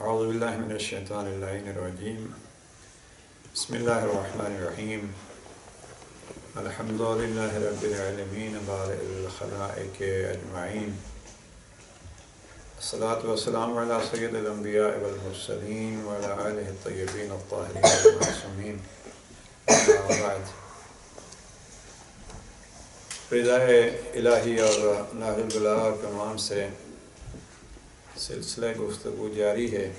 أعوذ بالله من الشيطان اللعين الرجيم. بسم الله الرحمن الرحيم. الحمد لله رب العالمين بارئ الخلائق أجمعين. الصلاة والسلام على سيد الأنبياء والمرسلين وعلى آله الطيبين الطاهرين المعصومين. بعد. رضائے الہی اور ناہل البلاغ کے عنوان سے سلسلہ گفتگو جاری ہے۔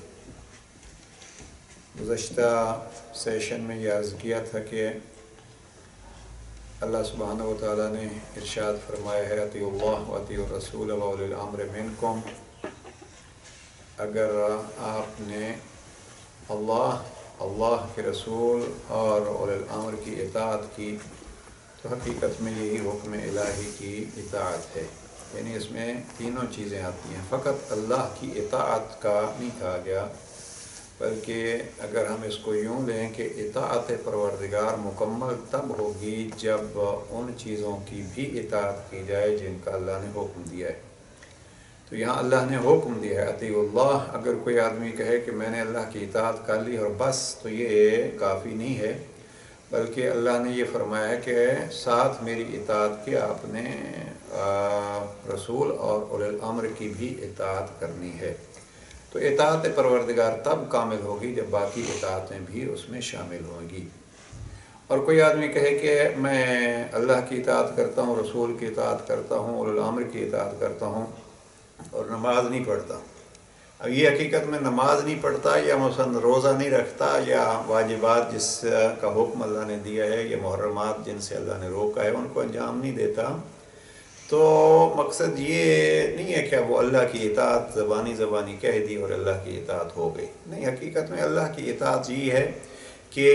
گزشتہ سیشن میں یہ عرض کیا تھا کہ اللہ سبحانہ و تعالیٰ نے ارشاد فرمایا ہے عطی اللہ عطی الرسول و اولی الامر منکم۔ اگر آپ نے اللہ اللہ کے رسول اور اولی الامر کی اطاعت کی تو حقیقت میں یہی حکم الہی کی اطاعت ہے۔ یعنی اس میں تینوں چیزیں آتی ہیں۔ فقط اللہ کی اطاعت کا نہیں کہا گیا، بلکہ اگر ہم اس کو یوں لیں کہ اطاعت پروردگار مکمل تب ہوگی جب ان چیزوں کی بھی اطاعت کی جائے جن کا اللہ نے حکم دیا ہے۔ تو یہاں اللہ نے حکم دیا ہے عطی اللہ۔ اگر کوئی آدمی کہے کہ میں نے اللہ کی اطاعت کر لی اور بس تو یہ کافی نہیں ہے۔ بلکہ اللہ نے یہ فرمایا کہ ساتھ میری اطاعت کے آپ نے رسول اور الامر کی بھی اطاعت کرنی ہے۔ تو اطاعت پروردگار تب کامل ہوگی جب باقی اطاعتیں بھی اس میں شامل ہوں گی۔ اور کوئی آدمی کہے کہ میں اللہ کی اطاعت کرتا ہوں، رسول کی اطاعت کرتا ہوں الامر کی اطاعت کرتا ہوں اور نماز نہیں پڑھتا۔ اب یہ حقیقت میں نماز نہیں پڑھتا یا مثلا روزہ نہیں رکھتا یا واجبات جس کا حکم اللہ نے دیا ہے یا محرمات جن سے اللہ نے روکا ہے ان کو انجام نہیں دیتا۔ تو مقصد یہ نہیں ہے کہ وہ اللہ کی اطاعت زبانی زبانی کہہ دی اور اللہ کی اطاعت ہو گئی۔ نہیں، حقیقت میں اللہ کی اطاعت یہ ہے کہ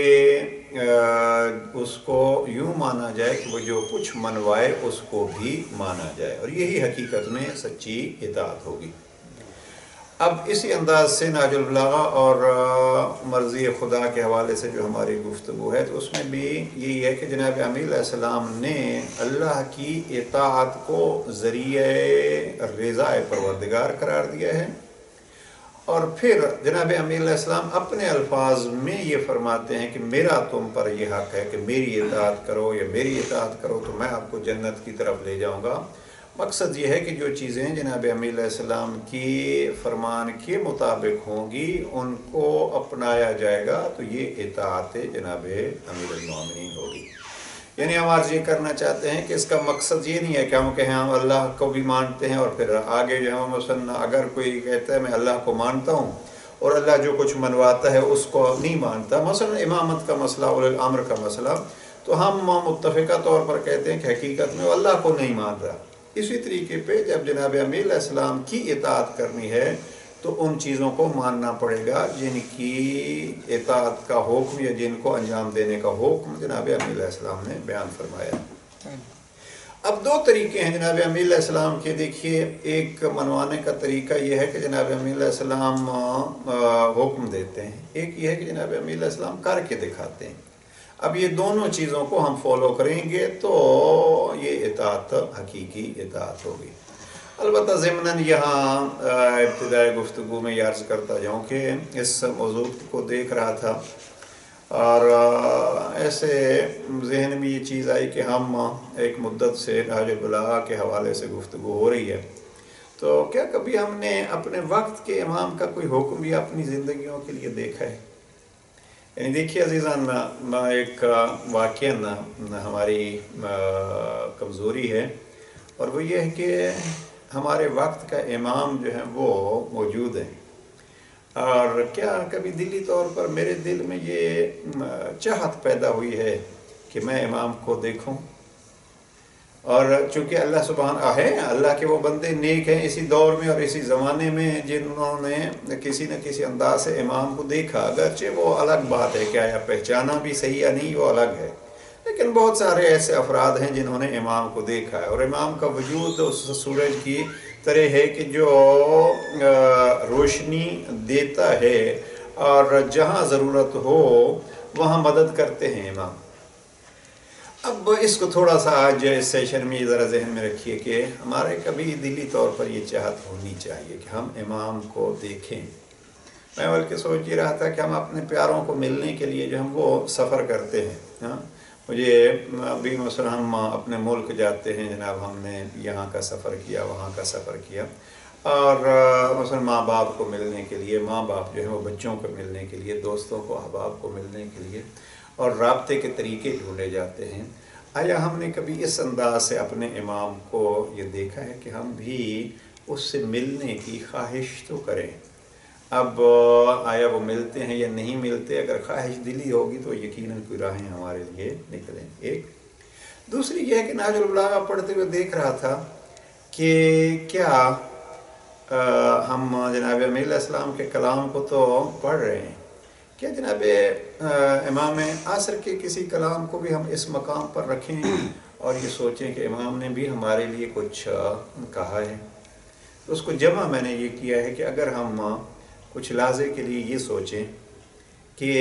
اس کو یوں مانا جائے کہ وہ جو کچھ منوائے اس کو بھی مانا جائے اور یہی حقیقت میں سچی اطاعت ہوگی۔ اب اسی انداز سے ناج البلاغا اور مرضی خدا کے حوالے سے جو ہماری گفتگو ہے، تو اس میں بھی یہی ہے کہ جناب امیر علیہ السلام نے اللہ کی اطاعت کو ذریعہ رضا پروردگار قرار دیا ہے۔ اور پھر جناب امیر علیہ السلام اپنے الفاظ میں یہ فرماتے ہیں کہ میرا تم پر یہ حق ہے کہ میری اطاعت کرو یا میری اطاعت کرو تو میں آپ کو جنت کی طرف لے جاؤں گا۔ مقصد یہ ہے کہ جو چیزیں جناب امیر علیہ السلام کی فرمان کے مطابق ہوں گی، ان کو اپنایا جائے گا، تو یہ اطاعت جناب امیر المومنین ہوگی۔ یعنی ہم عرض یہ کرنا چاہتے ہیں کہ اس کا مقصد یہ نہیں ہے کہ ہم کہیں ہم اللہ کو بھی مانتے ہیں اور پھر آگے جو ہے مثلاً اگر کوئی کہتا ہے میں اللہ کو مانتا ہوں اور اللہ جو کچھ منواتا ہے اس کو نہیں مانتا، مثلا امامت کا مسئلہ اور کا مسئلہ، تو ہم متفقہ طور پر کہتے ہیں کہ حقیقت میں وہ اللہ کو نہیں مان رہا اسی طریقے پہ جب جناب امیر علیہ السلام کی اطاعت کرنی ہے، تو ان چیزوں کو ماننا پڑے گا، جن کی اطاعت کا حکم یا جن کو انجام دینے کا حکم جناب امیر علیہ السلام نے بیان فرمایا۔ اب دو طریقے ہیں جناب امیر علیہ السلام کے۔ دیکھیے، ایک منوانے کا طریقہ یہ ہے کہ جناب امیر علیہ السلام حکم دیتے ہیں۔ ایک یہ ہے کہ جناب امیر علیہ السلام کر کے دکھاتے ہیں۔ اب یہ دونوں چیزوں کو ہم فالو کریں گے تو یہ اطاعت حقیقی اطاعت ہوگی۔ البتہ ضمن یہاں ابتدائی گفتگو میں یہ عرض کرتا جاؤں کہ اس موضوع کو دیکھ رہا تھا اور ایسے ذہن میں یہ چیز آئی کہ ہم ایک مدت سے ناج البلاغا کے حوالے سے گفتگو ہو رہی ہے۔ تو کیا کبھی ہم نے اپنے وقت کے امام کا کوئی حکم بھی اپنی زندگیوں کے لیے دیکھا ہے؟ یعنی دیکھیے عزیزان ایک واقعہ ہماری کمزوری ہے۔ اور وہ یہ ہے کہ ہمارے وقت کا امام جو ہے وہ موجود ہیں اور کیا کبھی دلی طور پر میرے دل میں یہ چاہت پیدا ہوئی ہے کہ میں امام کو دیکھوں؟ اور چونکہ اللہ سبحان ہے اللہ کے وہ بندے نیک ہیں اسی دور میں اور اسی زمانے میں جنہوں نے کسی نہ کسی انداز سے امام کو دیکھا، اگرچہ وہ الگ بات ہے، کیا یا پہچانا بھی صحیح یا نہیں، وہ الگ ہے۔ لیکن بہت سارے ایسے افراد ہیں جنہوں نے امام کو دیکھا ہے۔ اور امام کا وجود اس سورج کی طرح ہے کہ جو روشنی دیتا ہے اور جہاں ضرورت ہو، وہاں مدد کرتے ہیں امام۔ اب اس کو تھوڑا سا آج اس سیشن میں ذرا ذہن میں رکھیے کہ ہمارے کبھی دلی طور پر یہ چاہت ہونی چاہیے کہ ہم امام کو دیکھیں۔ میں بلکہ سوچ ہی رہا تھا کہ ہم اپنے پیاروں کو ملنے کے لیے جو ہم وہ سفر کرتے ہیں ہاں۔ مجھے ابھی مثلا ہم اپنے ملک جاتے ہیں، جناب، ہم نے یہاں کا سفر کیا، وہاں کا سفر کیا۔ اور مثلا ماں باپ کو ملنے کے لیے، ماں باپ جو ہے وہ بچوں کو ملنے کے لیے، دوستوں کو، احباب کو ملنے کے لیے۔ اور رابطے کے طریقے ڈھونڈے جاتے ہیں۔ آیا ہم نے کبھی اس انداز سے اپنے امام کو یہ دیکھا ہے کہ ہم بھی اس سے ملنے کی خواہش تو کریں۔ اب آیا وہ ملتے ہیں یا نہیں ملتے، اگر خواہش دلی ہوگی تو یقیناً کوئی راہیں ہمارے لیے نکلیں۔ ایک۔ دوسری یہ ہے کہ ناج البلاغہ پڑھتے ہوئے دیکھ رہا تھا کہ کیا ہم جناب علیہ السلام کے کلام کو تو پڑھ رہے ہیں۔ کیا جناب امام عصر کے کسی کلام کو بھی ہم اس مقام پر رکھیں اور یہ سوچیں کہ امام نے بھی ہمارے لیے کچھ کہا ہے۔ تو اس کو جمع میں نے یہ کیا ہے کہ اگر ہم کچھ لازے کے لیے یہ سوچیں کہ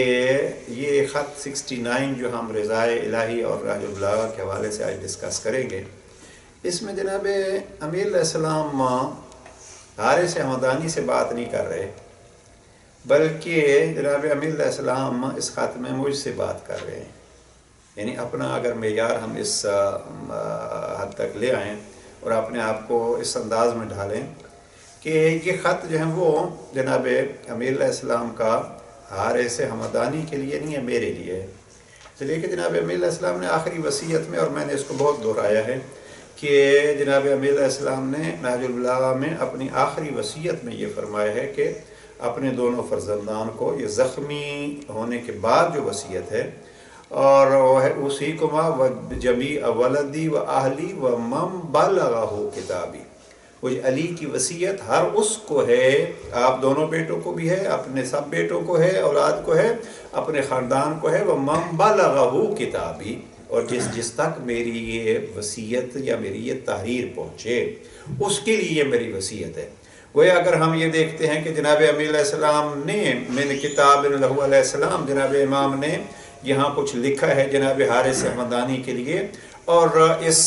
یہ خط سکسٹی نائن جو ہم رضائے الہی اور راج اللہ کے حوالے سے آج ڈسکس کریں گے، اس میں جناب امیر علیہ السلام حارث احمدانی سے بات نہیں کر رہے۔ بلکہ جناب امیر علیہ السلام اس خط میں مجھ سے بات کر رہے ہیں۔ یعنی اپنا اگر معیار ہم اس حد تک لے آئیں اور اپنے آپ کو اس انداز میں ڈھالیں کہ یہ خط جو ہیں وہ جناب امیر علیہ السلام کا حارث حمدانی کے لیے نہیں ہے، میرے لیے۔ ہے اس لیے کہ جناب امیر علیہ السلام نے آخری وصیت میں اور میں نے اس کو بہت دہرایا ہے کہ جناب امیر علیہ السلام نے ناج البلاغہ میں اپنی آخری وصیت میں یہ فرمایا ہے کہ اپنے دونوں فرزندان کو، یہ زخمی ہونے کے بعد جو وصیت ہے، اور وہ ہے اسی کو ماں و جمی اولدی و اہلی و مم بالغ ہو کتابی۔ وہ علی کی وصیت ہر اس کو ہے۔ آپ دونوں بیٹوں کو بھی ہے، اپنے سب بیٹوں کو ہے، اولاد کو ہے، اپنے خاندان کو ہے۔ وہ مم بالغ ہو کتابی۔ اور جس جس تک میری یہ وصیت یا میری یہ تحریر پہنچے، اس کے لیے یہ میری وصیت ہے۔ گویا اگر ہم یہ دیکھتے ہیں کہ جناب امیر علیہ السلام نے من کتاب لہو علیہ السلام جناب امام نے یہاں کچھ لکھا ہے جناب حارث احمدانی کے لیے، اور اس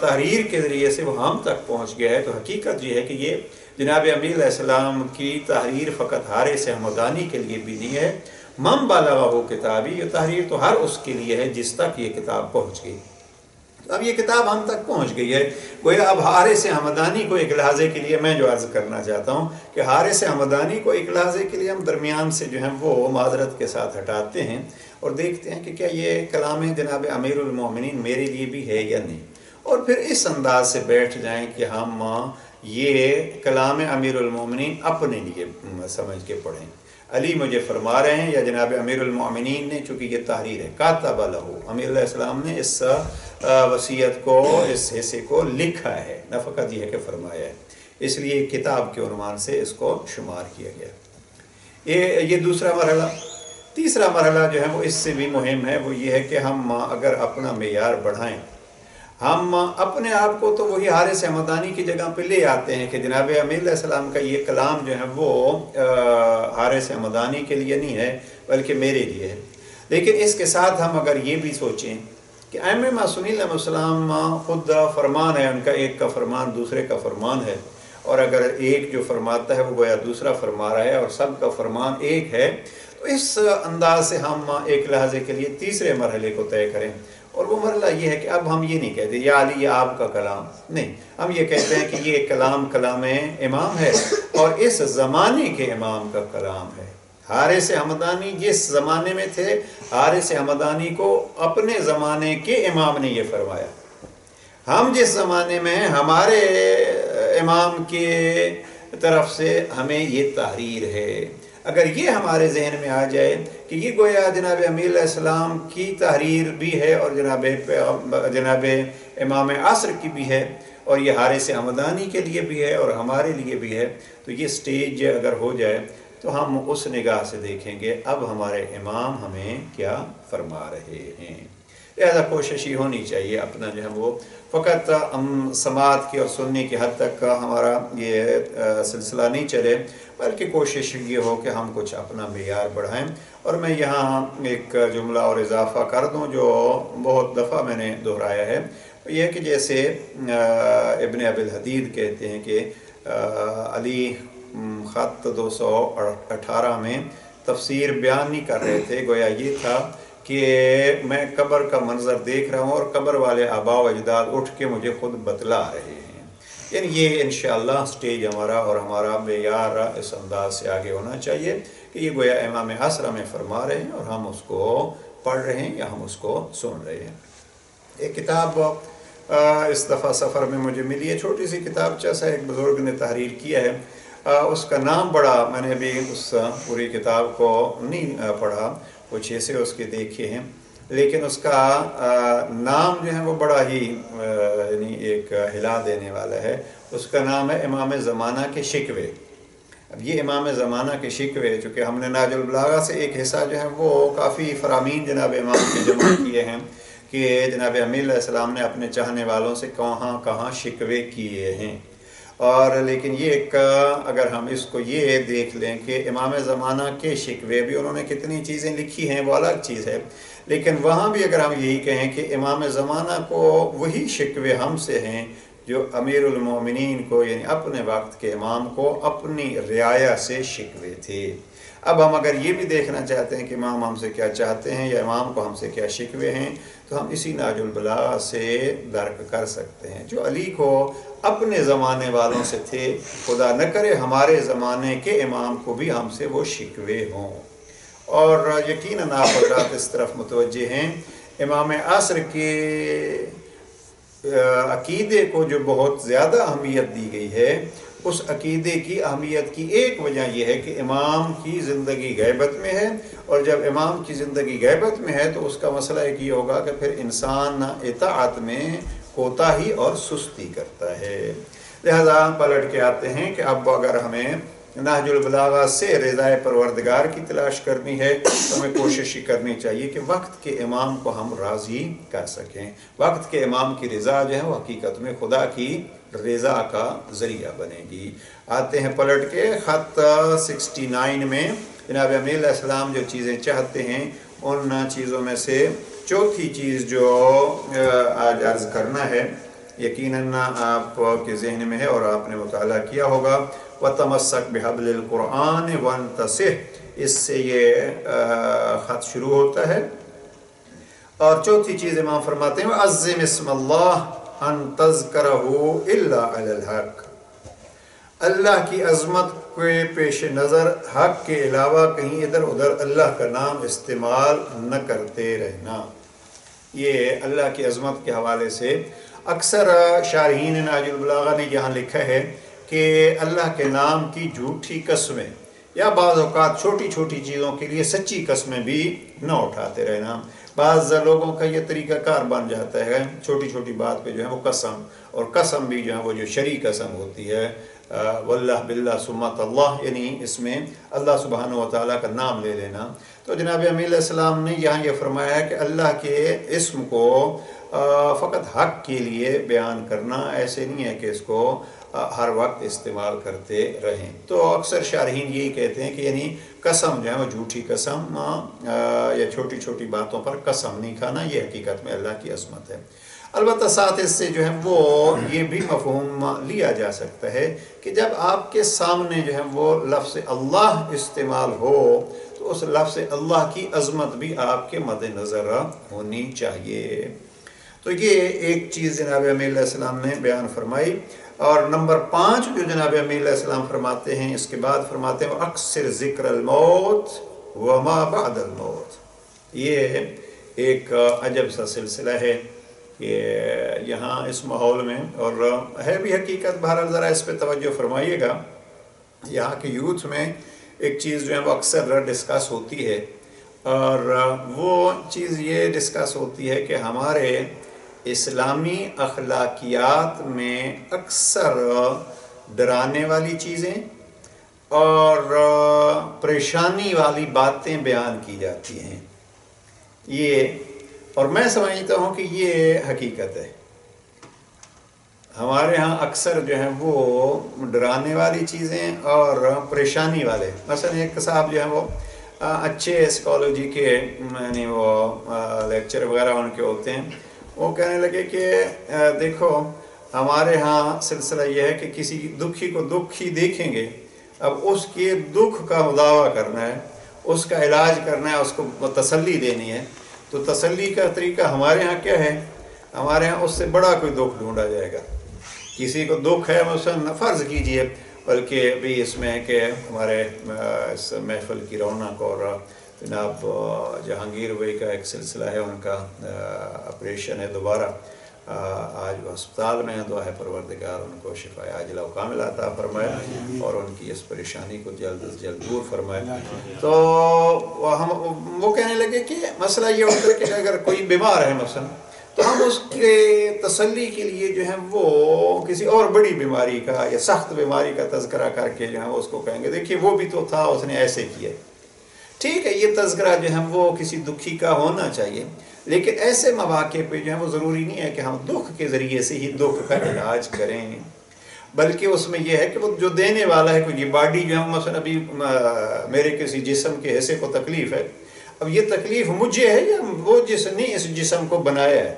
تحریر کے ذریعے سے وہ ہم تک پہنچ گیا ہے، تو حقیقت یہ ہے کہ یہ جناب امیر علیہ السلام کی تحریر فقط حارث احمدانی کے لیے بھی نہیں ہے مم بالا ہو کتابی، یہ تحریر تو ہر اس کے لیے ہے جس تک یہ کتاب پہنچ گئی۔ اب یہ کتاب ہم تک پہنچ گئی ہے۔ کوئی اب حارث حمدانی کو ایک لحاظے کے لیے میں جو عرض کرنا چاہتا ہوں کہ حارث حمدانی کو ایک لحاظے کے لیے ہم درمیان سے جو ہیں وہ معذرت کے ساتھ ہٹاتے ہیں اور دیکھتے ہیں کہ کیا یہ کلام جناب امیر المومنین میرے لیے بھی ہے یا نہیں۔ اور پھر اس انداز سے بیٹھ جائیں کہ ہم یہ کلام امیر المومنین اپنے لیے سمجھ کے پڑھیں۔ علی مجھے فرما رہے ہیں، یا جناب امیر المؤمنین نے، چونکہ یہ تحریر ہے کاتب لہو امیر علیہ السلام نے اس وصیت کو، اس حصے کو لکھا ہے۔ نہ فقط یہ ہے کہ فرمایا ہے۔ اس لیے کتاب کے عنوان سے اس کو شمار کیا گیا۔ یہ یہ دوسرا مرحلہ۔ تیسرا مرحلہ جو ہے، وہ اس سے بھی مہم ہے۔ وہ یہ ہے کہ ہم اگر اپنا معیار بڑھائیں ہم اپنے آپ کو تو وہی حارث احمدانی کی جگہ پہ لے آتے ہیں کہ جناب امیر علیہ السلام کا یہ کلام جو ہے وہ حارث احمدانی کے لیے نہیں ہے، بلکہ میرے لیے ہے۔ لیکن اس کے ساتھ ہم اگر یہ بھی سوچیں کہ ایم معصومی علیہ السلام خود فرمان ہے، ان کا ایک کا فرمان دوسرے کا فرمان ہے، اور اگر ایک جو فرماتا ہے وہ گویا دوسرا فرما رہا ہے اور سب کا فرمان ایک ہے، تو اس انداز سے ہم ایک لحاظے کے لیے تیسرے مرحلے کو طے کریں۔ اور وہ مرلہ یہ ہے کہ اب ہم یہ نہیں کہتے یا علی، یہ آپ کا کلام۔ نہیں، ہم یہ کہتے ہیں کہ یہ کلام کلام امام ہے اور اس زمانے کے امام کا کلام ہے۔ حارث حمدانی جس زمانے میں تھے، حارث حمدانی کو اپنے زمانے کے امام نے یہ فرمایا۔ ہم جس زمانے میں ہمارے امام کے طرف سے ہمیں یہ تحریر ہے۔ اگر یہ ہمارے ذہن میں آ جائے کہ یہ گویا جناب امیر علیہ السلام کی تحریر بھی ہے اور جناب جناب امام عصر کی بھی ہے اور یہ حارث حمدانی کے لیے بھی ہے اور ہمارے لیے بھی ہے، تو یہ سٹیج اگر ہو جائے تو ہم اس نگاہ سے دیکھیں گے اب ہمارے امام ہمیں کیا فرما رہے ہیں۔ لہذا کوشش ہی ہونی چاہیے اپنا جو ہے وہ فقط ہم سماعت کی اور سننے کی حد تک ہمارا یہ سلسلہ نہیں چلے، بلکہ کوشش یہ ہو کہ ہم کچھ اپنا معیار بڑھائیں۔ اور میں یہاں ایک جملہ اور اضافہ کر دوں جو بہت دفعہ میں نے دہرایا ہے۔ یہ کہ جیسے ابن اب الحدید کہتے ہیں کہ علی خط دو سو اٹھارہ میں تفسیر بیان نہیں کر رہے تھے، گویا یہ تھا کہ میں قبر کا منظر دیکھ رہا ہوں اور قبر والے آبا و اجداد اٹھ کے مجھے خود بتلا رہے ہیں۔ یعنی یہ انشاءاللہ سٹیج ہمارا اور ہمارا معیار اس انداز سے آگے ہونا چاہیے کہ یہ گویا امام حسرہ میں فرما رہے ہیں اور ہم اس کو پڑھ رہے ہیں یا ہم اس کو سن رہے ہیں۔ ایک کتاب اس دفعہ سفر میں مجھے ملی ہے۔ چھوٹی سی کتاب جیسا ایک بزرگ نے تحریر کیا ہے۔ اس کا نام بڑا، میں نے ابھی اس پوری کتاب کو نہیں پڑھا۔ کچھ ایسے اس کے دیکھے ہیں۔ لیکن اس کا نام جو ہے وہ بڑا ہی یعنی ایک ہلا دینے والا ہے۔ اس کا نام ہے امام زمانہ کے شکوے۔ اب یہ امام زمانہ کے شکوے، چونکہ ہم نے ناج البلاغہ سے ایک حصہ جو ہے وہ کافی فرامین جناب امام کے جمع کیے ہیں کہ جناب امیر علیہ السلام نے اپنے چاہنے والوں سے کہاں کہاں شکوے کیے ہیں۔ اور لیکن یہ ایک، اگر ہم اس کو یہ دیکھ لیں کہ امام زمانہ کے شکوے بھی انہوں نے کتنی چیزیں لکھی ہیں وہ الگ چیز ہے، لیکن وہاں بھی اگر ہم یہی کہیں کہ امام زمانہ کو وہی شکوے ہم سے ہیں جو امیر المومنین کو یعنی اپنے وقت کے امام کو اپنی رعایا سے شکوے تھے۔ اب ہم اگر یہ بھی دیکھنا چاہتے ہیں کہ امام ہم سے کیا چاہتے ہیں یا امام کو ہم سے کیا شکوے ہیں، تو ہم اسی ناج البلا سے درک کر سکتے ہیں۔ جو علی کو اپنے زمانے والوں سے تھے، خدا نہ کرے ہمارے زمانے کے امام کو بھی ہم سے وہ شکوے ہوں۔ اور یقیناً آپ حضرات اس طرف متوجہ ہیں، امام عصر کے عقیدے کو جو بہت زیادہ اہمیت دی گئی ہے، اس عقیدے کی اہمیت کی ایک وجہ یہ ہے کہ امام کی زندگی غیبت میں ہے، اور جب امام کی زندگی غیبت میں ہے تو اس کا مسئلہ ایک یہ ہوگا کہ پھر انسان اطاعت میں کوتا ہی اور سستی کرتا ہے۔ لہذا پلٹ کے آتے ہیں کہ اب اگر ہمیں نہج البلاغہ سے رضا پروردگار کی تلاش کرنی ہے۔ تو ہمیں کوشش ہی کرنی چاہیے کہ وقت کے امام کو ہم راضی کر سکیں۔ وقت کے امام کی رضا جو ہے وہ حقیقت میں خدا کی رضا کا ذریعہ بنے گی۔ آتے ہیں پلٹ کے خط سکسٹی نائن میں۔ جناب امیر علیہ السلام جو چیزیں چاہتے ہیں، ان چیزوں میں سے چوتھی چیز جو آج عرض کرنا ہے، یقیناً آپ کے ذہن میں ہے اور آپ نے مطالعہ کیا ہوگا۔ وَتَمَسَّكْ بِحَبْلِ الْقُرْآنِ وَانْتَسِحْ اس سے یہ خط شروع ہوتا ہے۔ اور چوتھی چیز امام فرماتے ہیں وَعَزِّمِ اسْمَ اللَّهِ أَن تَذْكَرَهُ إِلَّا عَلَى الْحَقِّ۔ اللہ کی عظمت کے پیش نظر، حق کے علاوہ کہیں ادھر ادھر اللہ کا نام استعمال نہ کرتے رہنا۔ یہ اللہ کی عظمت کے حوالے سے اکثر شارحین ناج البلاغہ نے یہاں لکھا ہے کہ اللہ کے نام کی جھوٹی قسمیں یا بعض اوقات چھوٹی چھوٹی چیزوں کے لیے سچی قسمیں بھی نہ اٹھاتے رہنا بعض لوگوں کا یہ طریقہ کار بن جاتا ہے، چھوٹی چھوٹی بات پہ جو ہے وہ قسم، اور قسم بھی جو ہے وہ جو شریع قسم ہوتی ہے۔ واللہ باللہ سمت اللہ یعنی اس میں اللہ سبحانہ و تعالیٰ کا نام لے لینا۔ تو جناب علیہ السلام نے یہاں یہ فرمایا ہے کہ اللہ کے اسم کو فقط حق کے لیے بیان کرنا ایسے نہیں ہے کہ اس کو ہر وقت استعمال کرتے رہیں۔ تو اکثر شارحین یہی کہتے ہیں کہ یعنی قسم جو ہے وہ جھوٹی قسم یا چھوٹی چھوٹی باتوں پر قسم نہیں کھانا، یہ حقیقت میں اللہ کی عصمت ہے۔ البتہ ساتھ اس سے جو ہے وہ یہ بھی مفہوم لیا جا سکتا ہے کہ جب آپ کے سامنے جو ہے وہ لفظ اللہ استعمال ہو، تو اس لفظ اللہ کی عظمت بھی آپ کے مد نظر ہونی چاہیے۔ تو یہ ایک چیز جناب علیہ السلام نے بیان فرمائی۔ اور نمبر پانچ جو جناب امیر علیہ السلام فرماتے ہیں، اس کے بعد فرماتے ہیں اکثر ذکر الموت وما بعد الموت۔ یہ ایک عجب سا سلسلہ ہے کہ یہاں اس ماحول میں، اور ہے بھی حقیقت، بہرحال ذرا اس پہ توجہ فرمائیے گا۔ یہاں کے یوتھ میں ایک چیز جو ہے، وہ اکثر ڈسکس ہوتی ہے، اور وہ چیز یہ ڈسکس ہوتی ہے کہ ہمارے اسلامی اخلاقیات میں اکثر ڈرانے والی چیزیں اور پریشانی والی باتیں بیان کی جاتی ہیں۔ یہ اور میں سمجھتا ہوں کہ یہ حقیقت ہے۔ ہمارے ہاں اکثر جو ہیں وہ ڈرانے والی چیزیں اور پریشانی والے۔ مثلا ایک صاحب جو ہیں وہ، اچھے سائیکالوجی کے یعنی وہ لیکچر وغیرہ ان کے ہوتے ہیں۔ وہ کہنے لگے کہ دیکھو، ہمارے ہاں سلسلہ یہ ہے کہ کسی دکھی کو دکھی دیکھیں گے۔ اب اس کے دکھ کا مداوع کرنا ہے، اس کا علاج کرنا ہے، اس کو تسلی دینی ہے۔ تو تسلی کا طریقہ ہمارے ہاں کیا ہے؟ ہمارے ہاں اس سے بڑا کوئی دکھ ڈھونڈا جائے گا۔ کسی کو دکھ ہے مثلاً فرض کیجیے، بلکہ ابھی اس میں ہے کہ ہمارے اس محفل کی رونق اور جناب جہانگیر بھائی کا ایک سلسلہ ہے، ان کا آپریشن ہے دوبارہ۔ آج وہ ہسپتال میں ہیں، دعا ہے پروردگار ان کو شفا عاجلہ و کامل عطا فرمائے اور ان کی اس پریشانی کو جلد از جلد دور فرمائے۔ تو ہم، وہ کہنے لگے کہ مسئلہ یہ ہوتا ہے کہ اگر کوئی بیمار ہے مثلا، تو ہم اس کے تسلی کے لیے جو ہے وہ کسی اور بڑی بیماری کا یا سخت بیماری کا تذکرہ کر کے جو ہے وہ اس کو کہیں گے۔ دیکھیے، وہ بھی تو تھا، اس نے ایسے کیا۔ ٹھیک ہے، یہ تذکرہ جو ہے وہ کسی دکھی کا ہونا چاہیے، لیکن ایسے مواقع پہ جو ہے وہ ضروری نہیں ہے کہ ہم دکھ کے ذریعے سے ہی دکھ کا علاج کریں۔ بلکہ اس میں یہ ہے کہ وہ جو دینے والا ہے، کوئی یہ باڈی جو ہے مثلا ابھی میرے کسی جسم کے حصے کو تکلیف ہے، اب یہ تکلیف مجھے ہے یا وہ جس نے اس جسم کو بنایا ہے؟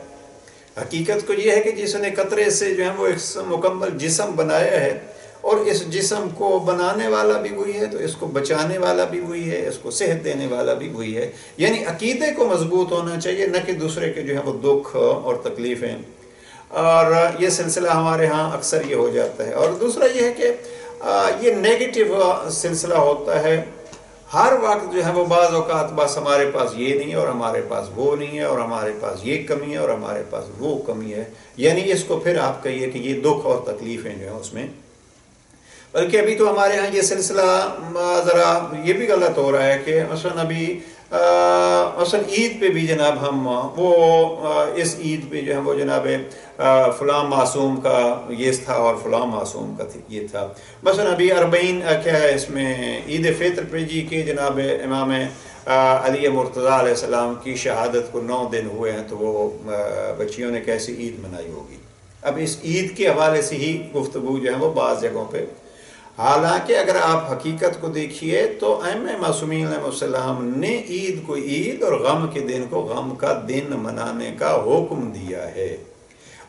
حقیقت کو یہ ہے کہ جس نے قطرے سے جو ہے وہ ایک مکمل جسم بنایا ہے اور اس جسم کو بنانے والا بھی وہی ہے، تو اس کو بچانے والا بھی وہی ہے، اس کو صحت دینے والا بھی وہی ہے۔ یعنی عقیدے کو مضبوط ہونا چاہیے، نہ کہ دوسرے کے جو ہے وہ دکھ اور تکلیفیں۔ اور یہ سلسلہ ہمارے ہاں اکثر یہ ہو جاتا ہے۔ اور دوسرا یہ ہے کہ یہ نیگیٹو سلسلہ ہوتا ہے۔ ہر وقت جو ہے وہ بعض اوقات بس ہمارے پاس یہ نہیں ہے اور ہمارے پاس وہ نہیں ہے اور ہمارے پاس یہ کمی ہے اور ہمارے پاس وہ کمی ہے۔ یعنی اس کو پھر آپ کہیے کہ یہ دکھ اور تکلیفیں جو ہیں اس میں بلکہ ابھی تو ہمارے ہاں یہ سلسلہ ذرا یہ بھی غلط ہو رہا ہے کہ مثلا ابھی مثلا عید پہ بھی جناب ہم، وہ اس عید پہ جو ہے وہ جناب فلاں معصوم کا یہ تھا اور فلاں معصوم کا یہ تھا۔ مثلا ابھی اربعین کیا ہے اس میں عید فطر پہ جی کے جناب امام علی مرتضیٰ علیہ السلام کی شہادت کو نو دن ہوئے ہیں تو وہ بچیوں نے کیسی عید منائی ہوگی؟ اب اس عید کے حوالے سے ہی گفتگو جو ہے وہ بعض جگہوں پہ حالانکہ اگر آپ حقیقت کو دیکھیے تو ایم معصومین علیہ السلام نے عید کو عید اور غم کے دن کو غم کا دن منانے کا حکم دیا ہے۔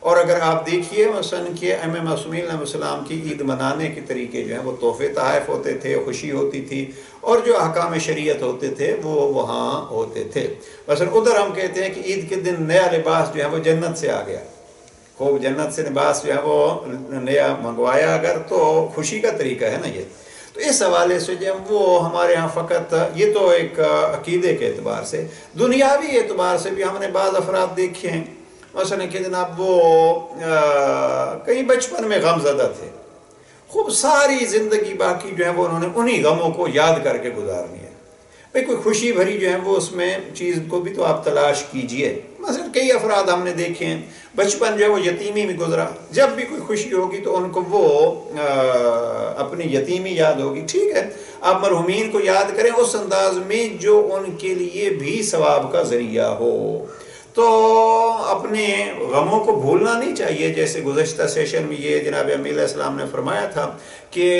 اور اگر آپ دیکھیے مثلا کہ ایم معصومین علیہ السلام کی عید منانے کے طریقے جو ہیں وہ تحفے تحائف ہوتے تھے، خوشی ہوتی تھی اور جو احکام شریعت ہوتے تھے وہ وہاں ہوتے تھے۔ مثلا ادھر ہم کہتے ہیں کہ عید کے دن نیا لباس جو ہے وہ جنت سے آ گیا۔ خوب جنت سے لباس جو ہے وہ نیا منگوایا اگر تو خوشی کا طریقہ ہے نا یہ۔ تو اس حوالے سے جب وہ ہمارے ہاں فقط یہ تو ایک عقیدے کے اعتبار سے، دنیاوی اعتبار سے بھی ہم نے بعض افراد دیکھے ہیں۔ مثلا کہ جناب وہ کئی بچپن میں غم زدہ تھے۔ خوب ساری زندگی باقی جو ہے وہ انہوں نے انہی غموں کو یاد کر کے گزارنی ہے۔ بھئی کوئی خوشی بھری جو ہے وہ اس میں چیز کو بھی تو آپ تلاش کیجیے۔ مثلا کئی افراد ہم نے دیکھے ہیں۔ بچپن جو ہے وہ یتیمی میں گزرا۔ جب بھی کوئی خوشی ہوگی تو ان کو وہ اپنی یتیمی یاد ہوگی۔ ٹھیک ہے۔ آپ مرحومین کو یاد کریں، اس انداز میں جو ان کے لیے بھی ثواب کا ذریعہ ہو۔ تو اپنے غموں کو بھولنا نہیں چاہیے، جیسے گزشتہ سیشن میں یہ جناب امی علیہ السلام نے فرمایا تھا کہ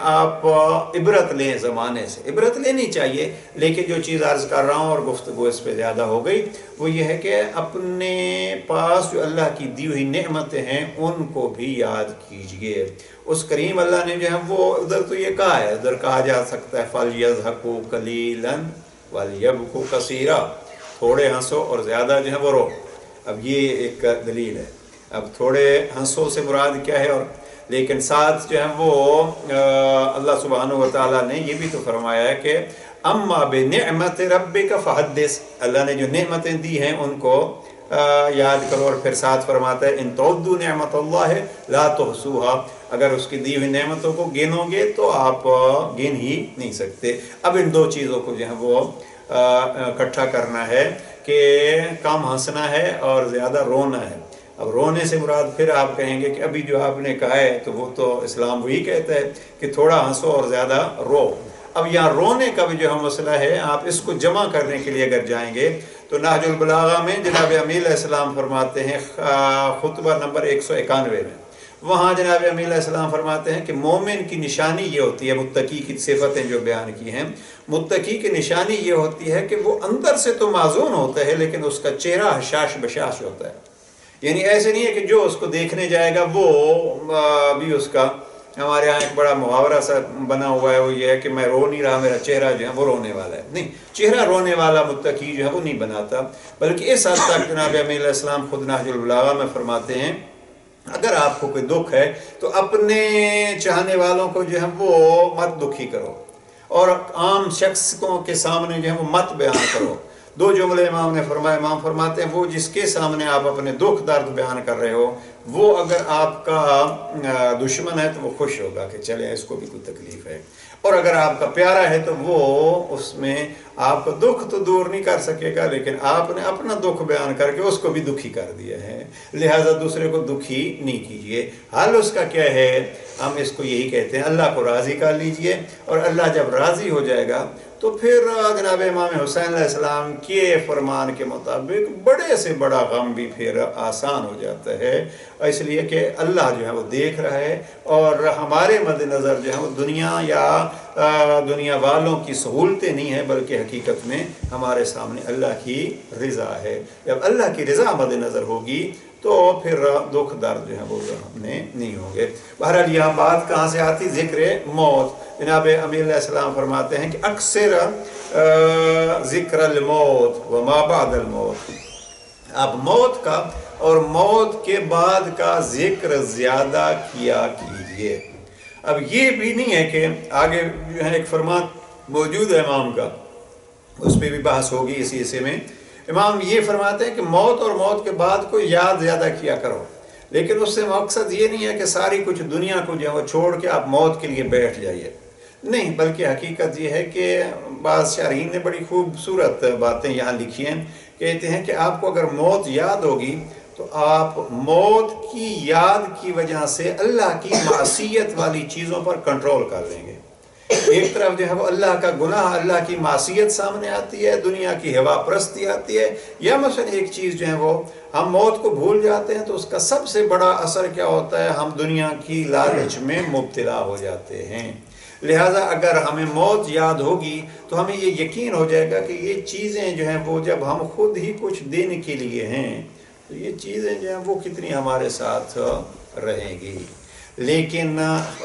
آپ عبرت لیں زمانے سے۔ عبرت لینی چاہیے، لیکن جو چیز عرض کر رہا ہوں اور گفتگو اس پہ زیادہ ہو گئی، وہ یہ ہے کہ اپنے پاس جو اللہ کی دی ہوئی نعمتیں ہیں، ان کو بھی یاد کیجیے۔ اس کریم اللہ نے جو ہے وہ ادھر تو یہ کہا ہے، ادھر کہا جا سکتا ہے فل یزحکو کلیلن ولیبکو کثیرہ تھوڑے ہنسو اور زیادہ جو ہے وہ رو۔ اب یہ ایک دلیل ہے۔ اب تھوڑے ہنسوں سے مراد کیا ہے اور لیکن ساتھ جو ہے وہ اللہ سبحانہ و تعالیٰ نے یہ بھی تو فرمایا ہے کہ اما بنعمت رب کا فحدث۔ اللہ نے جو نعمتیں دی ہیں ان کو یاد کرو اور پھر ساتھ فرماتا ہے، ان تعدو نعمت اللہ ہے لا تحسوها اگر اس کی دی ہوئی نعمتوں کو گنو گے تو آپ گن ہی نہیں سکتے۔ اب ان دو چیزوں کو جو ہے وہ اکٹھا کرنا ہے کہ کم ہنسنا ہے اور زیادہ رونا ہے۔ اب رونے سے مراد پھر آپ کہیں گے کہ ابھی جو آپ نے کہا ہے تو وہ تو اسلام وہی کہتا ہے کہ تھوڑا ہنسو اور زیادہ رو۔ اب یہاں رونے کا بھی جو ہم مسئلہ ہے، آپ اس کو جمع کرنے کے لیے اگر جائیں گے تو ناج البلاغہ میں جناب امیل السلام فرماتے ہیں خطبہ نمبر ایک سو اکانوے میں۔ وہاں جناب امی علیہ السلام فرماتے ہیں کہ مومن کی نشانی یہ ہوتی ہے، متقی کی صفتیں جو بیان کی ہیں، متقی کی نشانی یہ ہوتی ہے کہ وہ اندر سے تو معذون ہوتا ہے، لیکن اس کا چہرہ حشاش بشاش ہوتا ہے۔ یعنی ایسے نہیں ہے کہ جو اس کو دیکھنے جائے گا، وہ بھی اس کا، ہمارے یہاں ایک بڑا محاورہ سا بنا ہوا ہے، وہ یہ ہے کہ میں رو نہیں رہا، میرا چہرہ جو ہے وہ رونے والا ہے۔ نہیں، چہرہ رونے والا متقی جو ہے وہ نہیں بناتا، بلکہ اس حد تک جناب علیہ السلام خود ناج البلاغا میں فرماتے ہیں اگر آپ کو کوئی دکھ ہے تو اپنے چاہنے والوں کو جو ہے وہ مت دکھی کرو اور عام شخص کو کے سامنے جو ہے وہ مت بیان کرو۔ دو جملے امام نے فرمایا امام فرماتے ہیں، وہ جس کے سامنے آپ اپنے دکھ درد بیان کر رہے ہو، وہ اگر آپ کا دشمن ہے تو وہ خوش ہوگا کہ چلے اس کو بھی کوئی تکلیف ہے۔ اور اگر آپ کا پیارا ہے تو وہ اس میں آپ کا دکھ تو دور نہیں کر سکے گا، لیکن آپ نے اپنا دکھ بیان کر کے اس کو بھی دکھی کر دیا ہے۔ لہٰذا دوسرے کو دکھی نہیں کیجیے حل اس کا کیا ہے؟ ہم اس کو یہی کہتے ہیں، اللہ کو راضی کر لیجیے اور اللہ جب راضی ہو جائے گا تو پھر جناب امام حسین علیہ السلام کے فرمان کے مطابق، بڑے سے بڑا غم بھی پھر آسان ہو جاتا ہے۔ اس لیے کہ اللہ جو ہے وہ دیکھ رہا ہے اور ہمارے مد نظر جو ہے وہ دنیا یا دنیا والوں کی سہولتیں نہیں ہیں، بلکہ حقیقت میں ہمارے سامنے اللہ کی رضا ہے۔ جب اللہ کی رضا مد نظر ہوگی تو پھر دکھ درد جو ہے وہ ہم نے نہیں ہوں گے۔ بہرحال یہاں بات کہاں سے آتی؟ ذکر موت۔ جناب امیر علیہ السلام فرماتے ہیں کہ اکثر ذکر الموت و ما بعد الموت۔ اب موت کا اور موت کے بعد کا ذکر زیادہ کیا کیجیے۔ اب یہ بھی نہیں ہے کہ آگے جو ہے ایک فرمان موجود ہے امام کا، اس پہ بھی بحث ہوگی اسی حصے میں۔ امام یہ فرماتے ہیں کہ موت اور موت کے بعد کو یاد زیادہ کیا کرو۔ لیکن اس سے مقصد یہ نہیں ہے کہ ساری کچھ دنیا کو جو ہے وہ چھوڑ کے آپ موت کے لیے بیٹھ جائیے۔ نہیں، بلکہ حقیقت یہ ہے کہ بعض شارحین نے بڑی خوبصورت باتیں یہاں لکھی ہیں۔ کہتے ہیں کہ آپ کو اگر موت یاد ہوگی تو آپ موت کی یاد کی وجہ سے اللہ کی معصیت والی چیزوں پر کنٹرول کر لیں گے۔ ایک طرف جو ہے وہ اللہ کا گناہ، اللہ کی معصیت سامنے آتی ہے، دنیا کی ہوا پرستی آتی ہے۔ یا مثلا ایک چیز جو ہے وہ، ہم موت کو بھول جاتے ہیں تو اس کا سب سے بڑا اثر کیا ہوتا ہے؟ ہم دنیا کی لالچ میں مبتلا ہو جاتے ہیں۔ لہٰذا اگر ہمیں موت یاد ہوگی تو ہمیں یہ یقین ہو جائے گا کہ یہ چیزیں جو ہیں وہ جب ہم خود ہی کچھ دینے کے لیے ہیں، تو یہ چیزیں جو ہیں وہ کتنی ہمارے ساتھ رہیں گی۔ لیکن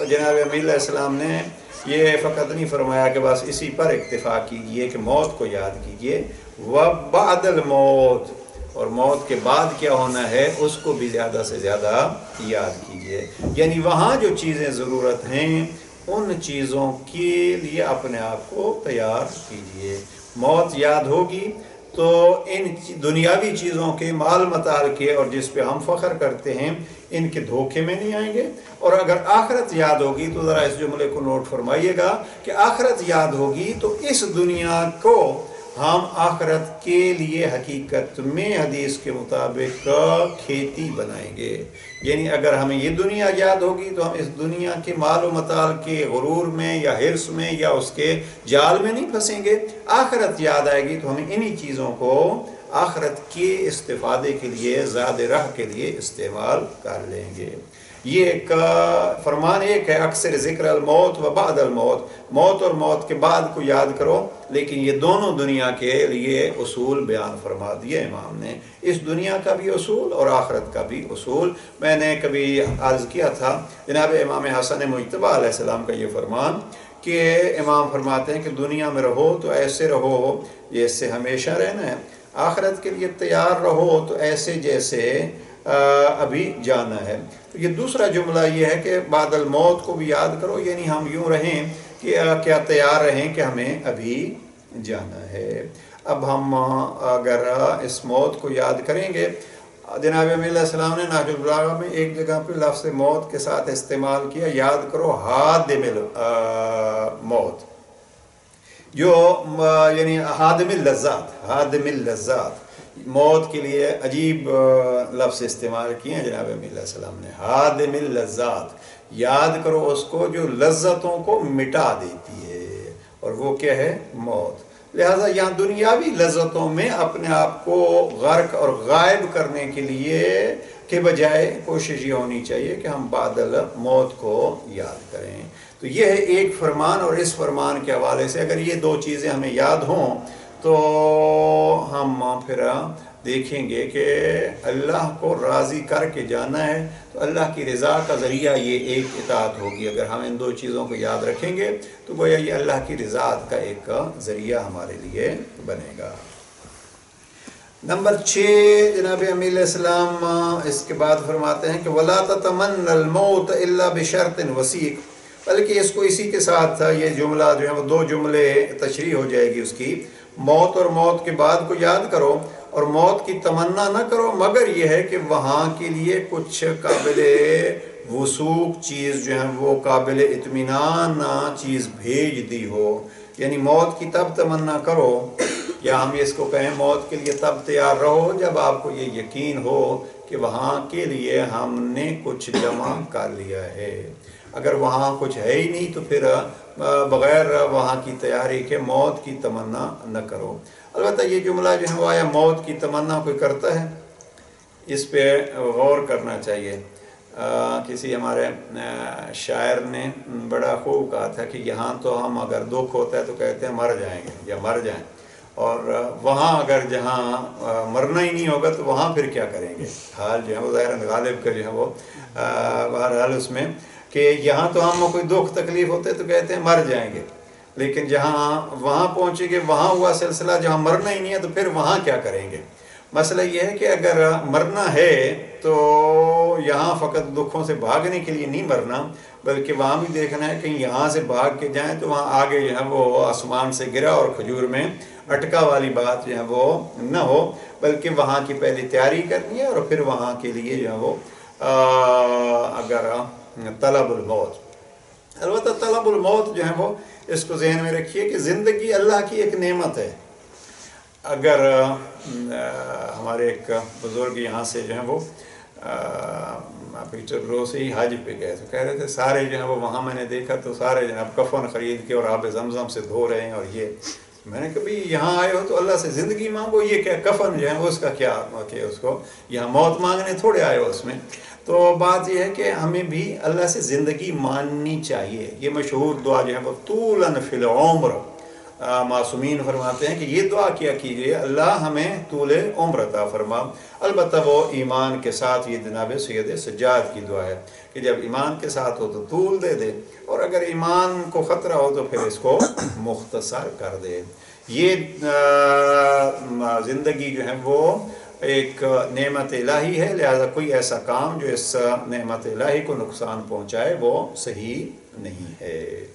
جناب امی علیہ السلام نے یہ فقط نہیں فرمایا کہ بس اسی پر اکتفا کیجیے کہ موت کو یاد کیجیے۔ وَبَعْدَ الْمَوْتِ، اور موت کے بعد کیا ہونا ہے، اس کو بھی زیادہ سے زیادہ یاد کیجیے۔ یعنی وہاں جو چیزیں ضرورت ہیں ان چیزوں کے لیے اپنے آپ کو تیار کیجیے۔ موت یاد ہوگی تو ان دنیاوی چیزوں کے مال مطال کے اور جس پہ ہم فخر کرتے ہیں، ان کے دھوکے میں نہیں آئیں گے۔ اور اگر آخرت یاد ہوگی تو ذرا اس جملے کو نوٹ فرمائیے گا کہ آخرت یاد ہوگی تو اس دنیا کو ہم آخرت کے لیے حقیقت میں حدیث کے مطابق کھیتی بنائیں گے۔ یعنی اگر ہمیں یہ دنیا یاد ہوگی تو ہم اس دنیا کے مال و مطال کے غرور میں یا حرص میں یا اس کے جال میں نہیں پھنسیں گے۔ آخرت یاد آئے گی تو ہمیں انہی چیزوں کو آخرت کے استفادے کے لیے، زیادہ راہ کے لیے استعمال کر لیں گے۔ یہ ایک فرمان ایک ہے، اکثر ذکر الموت و بعد الموت۔ موت اور موت کے بعد کو یاد کرو، لیکن یہ دونوں دنیا کے لیے اصول بیان فرما دیے امام نے۔ اس دنیا کا بھی اصول اور آخرت کا بھی اصول۔ میں نے کبھی عرض کیا تھا، جناب امام حسن مجتبہ علیہ السلام کا یہ فرمان کہ امام فرماتے ہیں کہ دنیا میں رہو تو ایسے رہو جیسے ہمیشہ رہنا ہے۔ آخرت کے لیے تیار رہو تو ایسے جیسے ابھی جانا ہے۔ تو یہ دوسرا جملہ یہ ہے کہ بعد الموت کو بھی یاد کرو یعنی ہم یوں رہیں کہ کیا تیار رہیں کہ ہمیں ابھی جانا ہے۔ اب ہم اگر اس موت کو یاد کریں گے۔ جناب علیہ السلام نے ناج البلاغہ میں ایک جگہ پہ لفظ موت کے ساتھ استعمال کیا، یاد کرو ہادم موت۔ جو یعنی ہادم اللذات ہادم اللذات موت کے لیے عجیب لفظ استعمال کیے ہیں جناب علیہ السلام نے۔ ہادم اللذات، یاد کرو اس کو جو لذتوں کو مٹا دیتی ہے اور وہ کیا ہے؟ موت۔ لہٰذا یہاں دنیاوی لذتوں میں اپنے آپ کو غرق اور غائب کرنے کے لیے کے بجائے کوشش یہ ہونی چاہیے کہ ہم بادل موت کو یاد کریں۔ تو یہ ہے ایک فرمان اور اس فرمان کے حوالے سے اگر یہ دو چیزیں ہمیں یاد ہوں تو ہم پھر دیکھیں گے کہ اللہ کو راضی کر کے جانا ہے تو اللہ کی رضا کا ذریعہ یہ ایک اطاعت ہوگی۔ اگر ہم ان دو چیزوں کو یاد رکھیں گے تو گویا یہ اللہ کی رضا کا ایک ذریعہ ہمارے لیے بنے گا۔ نمبر چھ، جناب امی علیہ السلام، اس کے بعد فرماتے ہیں کہ ولا تمن الموت اللہ بشرط وسیق بلکہ اس کو اسی کے ساتھ یہ جملہ جو ہے وہ دو جملے تشریح ہو جائے گی اس کی۔ موت اور موت کے بعد کو یاد کرو اور موت کی تمنا نہ کرو، مگر یہ ہے کہ وہاں کے لیے کچھ قابل وسوخ چیز جو ہے وہ قابل اطمینان چیز بھیج دی ہو۔ یعنی موت کی تب تمنا کرو یا ہم اس کو کہیں موت کے لیے تب تیار رہو، جب آپ کو یہ یقین ہو کہ وہاں کے لیے ہم نے کچھ جمع کر لیا ہے۔ اگر وہاں کچھ ہے ہی نہیں تو پھر بغیر وہاں کی تیاری کے موت کی تمنا نہ کرو۔ البتہ یہ جملہ جو ہے وہ آیا، موت کی تمنا کوئی کرتا ہے؟ اس پہ غور کرنا چاہیے۔ کسی ہمارے شاعر نے بڑا خوب کہا تھا کہ یہاں تو ہم اگر دکھ ہوتا ہے تو کہتے ہیں مر جائیں گے یا مر جائیں۔ اور وہاں اگر جہاں مرنا ہی نہیں ہوگا تو وہاں پھر کیا کریں گے؟ حال جو ہے وہ ظاہر غالب کا جو ہے وہ بہرحال اس میں کہ یہاں تو ہم کوئی دکھ تکلیف ہوتے تو کہتے ہیں مر جائیں گے۔ لیکن جہاں وہاں پہنچے گے، وہاں ہوا سلسلہ، جہاں مرنا ہی نہیں ہے تو پھر وہاں کیا کریں گے؟ مسئلہ یہ ہے کہ اگر مرنا ہے تو یہاں فقط دکھوں سے بھاگنے کے لیے نہیں مرنا، بلکہ وہاں بھی دیکھنا ہے کہ یہاں سے بھاگ کے جائیں تو وہاں آگے جو ہے وہ آسمان سے گرا اور کھجور میں اٹکا والی بات جو ہے وہ نہ ہو، بلکہ وہاں کی پہلی تیاری کرنی ہے اور پھر وہاں کے لیے جو ہے وہ اگر طلب الموت۔ البتہ طلب الموت جو ہے وہ اس کو ذہن میں رکھیے کہ زندگی اللہ کی ایک نعمت ہے۔ اگر ہمارے ایک بزرگ یہاں سے جو ہیں وہ پیٹر برو سے ہی حج پہ گئے تو کہہ رہے تھے، سارے جو ہیں وہ وہاں میں نے دیکھا تو سارے جو ہے کفن خرید کے اور آب زمزم سے دھو رہے ہیں اور یہ۔ میں نے کبھی یہاں آئے ہو تو اللہ سے زندگی مانگو، یہ کیا کفن جو ہے اس کا کیا کہ اس کو یہاں موت مانگنے تھوڑے آئے ہو اس میں۔ تو بات یہ ہے کہ ہمیں بھی اللہ سے زندگی ماننی چاہیے۔ یہ مشہور دعا جو ہے وہ طول فی العمر۔ معصومین فرماتے ہیں کہ یہ دعا کیا کیجیے، اللہ ہمیں طول عمر عطا فرما۔ البتہ وہ ایمان کے ساتھ، یہ جناب سید سجاد کی دعا ہے کہ جب ایمان کے ساتھ ہو تو طول دے دے، اور اگر ایمان کو خطرہ ہو تو پھر اس کو مختصر کر دے۔ یہ زندگی جو ہے وہ ایک نعمت الہی ہے، لہذا کوئی ایسا کام جو اس نعمت الہی کو نقصان پہنچائے، وہ صحیح نہیں ہے۔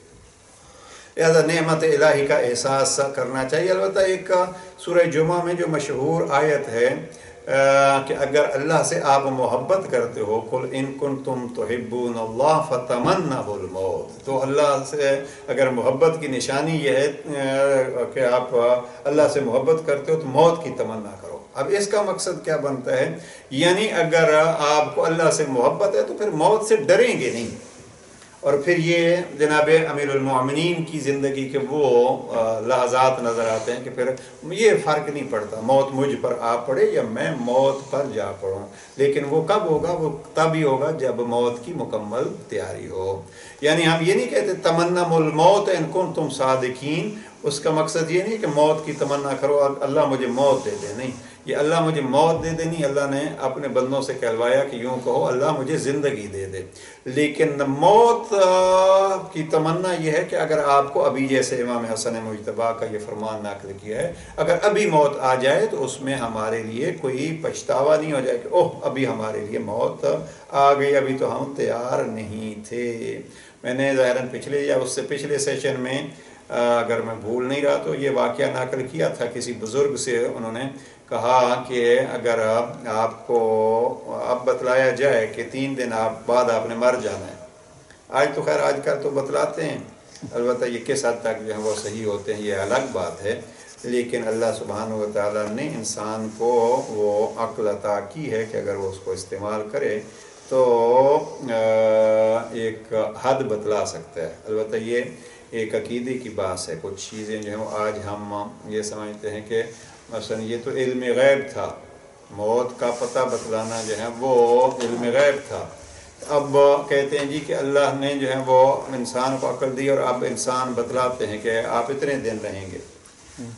لہذا نعمت الہی کا احساس کرنا چاہیے۔ البتہ ایک سورہ جمعہ میں جو مشہور آیت ہے کہ اگر اللہ سے آپ محبت کرتے ہو کل ان کن تم تو اللہ فتمن الموت۔ تو اللہ سے اگر محبت کی نشانی یہ ہے کہ آپ اللہ سے محبت کرتے ہو، تو موت کی تمنا کرو۔ اب اس کا مقصد کیا بنتا ہے؟ یعنی اگر آپ کو اللہ سے محبت ہے تو پھر موت سے ڈریں گے نہیں۔ اور پھر یہ جناب امیر المومنین کی زندگی کے وہ لحظات نظر آتے ہیں کہ پھر یہ فرق نہیں پڑتا۔ موت مجھ پر آ پڑے یا میں موت پر جا پڑوں۔ لیکن وہ کب ہوگا؟ وہ تب ہی ہوگا جب موت کی مکمل تیاری ہو۔ یعنی ہم یہ نہیں کہتے تمنا الموت ان کن تم صادقین۔ اس کا مقصد یہ نہیں کہ موت کی تمنا کرو اللہ مجھے موت دے دے، نہیں۔ یہ اللہ مجھے موت دے دینی اللہ نے اپنے بندوں سے کہلوایا کہ یوں کہو، اللہ مجھے زندگی دے دے۔ لیکن موت کی تمنا یہ ہے کہ اگر آپ کو ابھی جیسے امام حسن مجتبہ کا یہ فرمان نقل کیا ہے، اگر ابھی موت آ جائے تو اس میں ہمارے لیے کوئی پچھتاوا نہیں ہو جائے کہ اوہ، ابھی ہمارے لیے موت آ گئی، ابھی تو ہم تیار نہیں تھے۔ میں نے ظاہراً پچھلے یا اس سے پچھلے سیشن میں اگر میں بھول نہیں رہا تو یہ واقعہ نقل کیا تھا کسی بزرگ سے، انہوں نے کہا کہ اگر آپ کو اب بتلایا جائے کہ تین دن آپ بعد آپ نے مر جانا ہے۔ آج تو خیر، آج کل تو بتلاتے ہیں۔ البتہ یہ کس حد تک جو ہے وہ صحیح ہوتے ہیں، یہ الگ بات ہے۔ لیکن اللہ سبحانہ و تعالیٰ نے انسان کو وہ عقل عطا کی ہے کہ اگر وہ اس کو استعمال کرے تو ایک حد بتلا سکتا ہے۔ البتہ یہ ایک عقیدے کی بات ہے، کچھ چیزیں جو ہیں، وہ آج ہم یہ سمجھتے ہیں کہ مثلا یہ تو علم غیب تھا۔ موت کا پتہ بتلانا جو ہے، وہ علم غیب تھا۔ اب کہتے ہیں جی کہ اللہ نے جو ہے، وہ انسان کو عقل دی اور اب انسان بتلاتے ہیں کہ آپ اتنے دن رہیں گے۔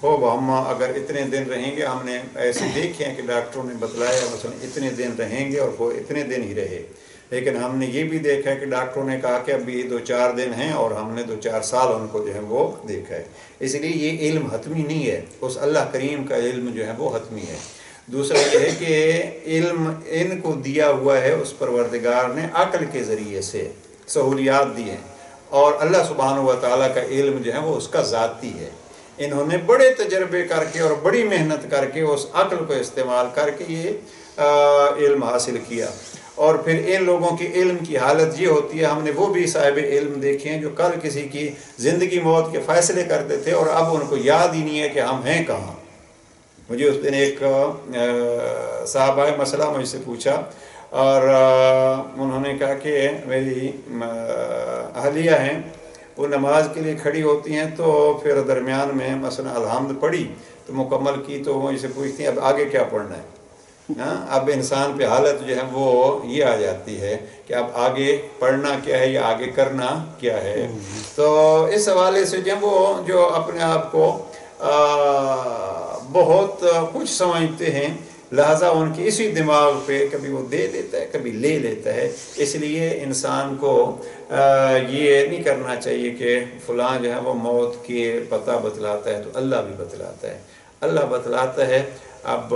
ہو ہم اگر اتنے دن رہیں گے، ہم نے ایسے دیکھے ہیں کہ ڈاکٹروں نے بتلایا، مثلا اتنے دن رہیں گے اور وہ اتنے دن ہی رہے۔ لیکن ہم نے یہ بھی دیکھا ہے کہ ڈاکٹروں نے کہا کہ ابھی دو چار دن ہیں اور ہم نے دو چار سال ان کو جو ہے وہ دیکھا ہے۔ اس لیے یہ علم حتمی نہیں ہے۔ اس اللہ کریم کا علم جو ہے وہ حتمی ہے۔ دوسرا یہ ہے کہ علم ان کو دیا ہوا ہے اس پروردگار نے عقل کے ذریعے سے سہولیات دی ہیں۔ اور اللہ سبحانہ و تعالیٰ کا علم جو ہے وہ اس کا ذاتی ہے۔ انہوں نے بڑے تجربے کر کے اور بڑی محنت کر کے اس عقل کو استعمال کر کے یہ علم حاصل کیا۔ اور پھر ان لوگوں کی علم کی حالت یہ ہوتی ہے، ہم نے وہ بھی صاحب علم دیکھے ہیں جو کل کسی کی زندگی موت کے فیصلے کرتے تھے اور اب ان کو یاد ہی نہیں ہے کہ ہم ہیں کہاں۔ مجھے اس دن ایک صاحبہ مسئلہ مجھ سے پوچھا اور انہوں نے کہا کہ میری اہلیہ ہیں، وہ نماز کے لیے کھڑی ہوتی ہیں تو پھر درمیان میں مثلا الحمد پڑھی، تو مکمل کی تو وہ اسے پوچھتی ہیں، اب آگے کیا پڑھنا ہے؟ ہاں اب انسان پہ حالت جو ہے وہ یہ آ جاتی ہے کہ اب آگے پڑھنا کیا ہے یا آگے کرنا کیا ہے۔ تو اس حوالے سے جو وہ جو اپنے آپ کو بہت کچھ سمجھتے ہیں۔ لہٰذا ان کی اسی دماغ پہ کبھی وہ دے دیتا ہے، کبھی لے لیتا ہے۔ اس لیے انسان کو یہ نہیں کرنا چاہیے کہ فلاں جو ہے وہ موت کے پتہ بتلاتا ہے تو اللہ بھی بتلاتا ہے۔ اللہ بتلاتا ہے اب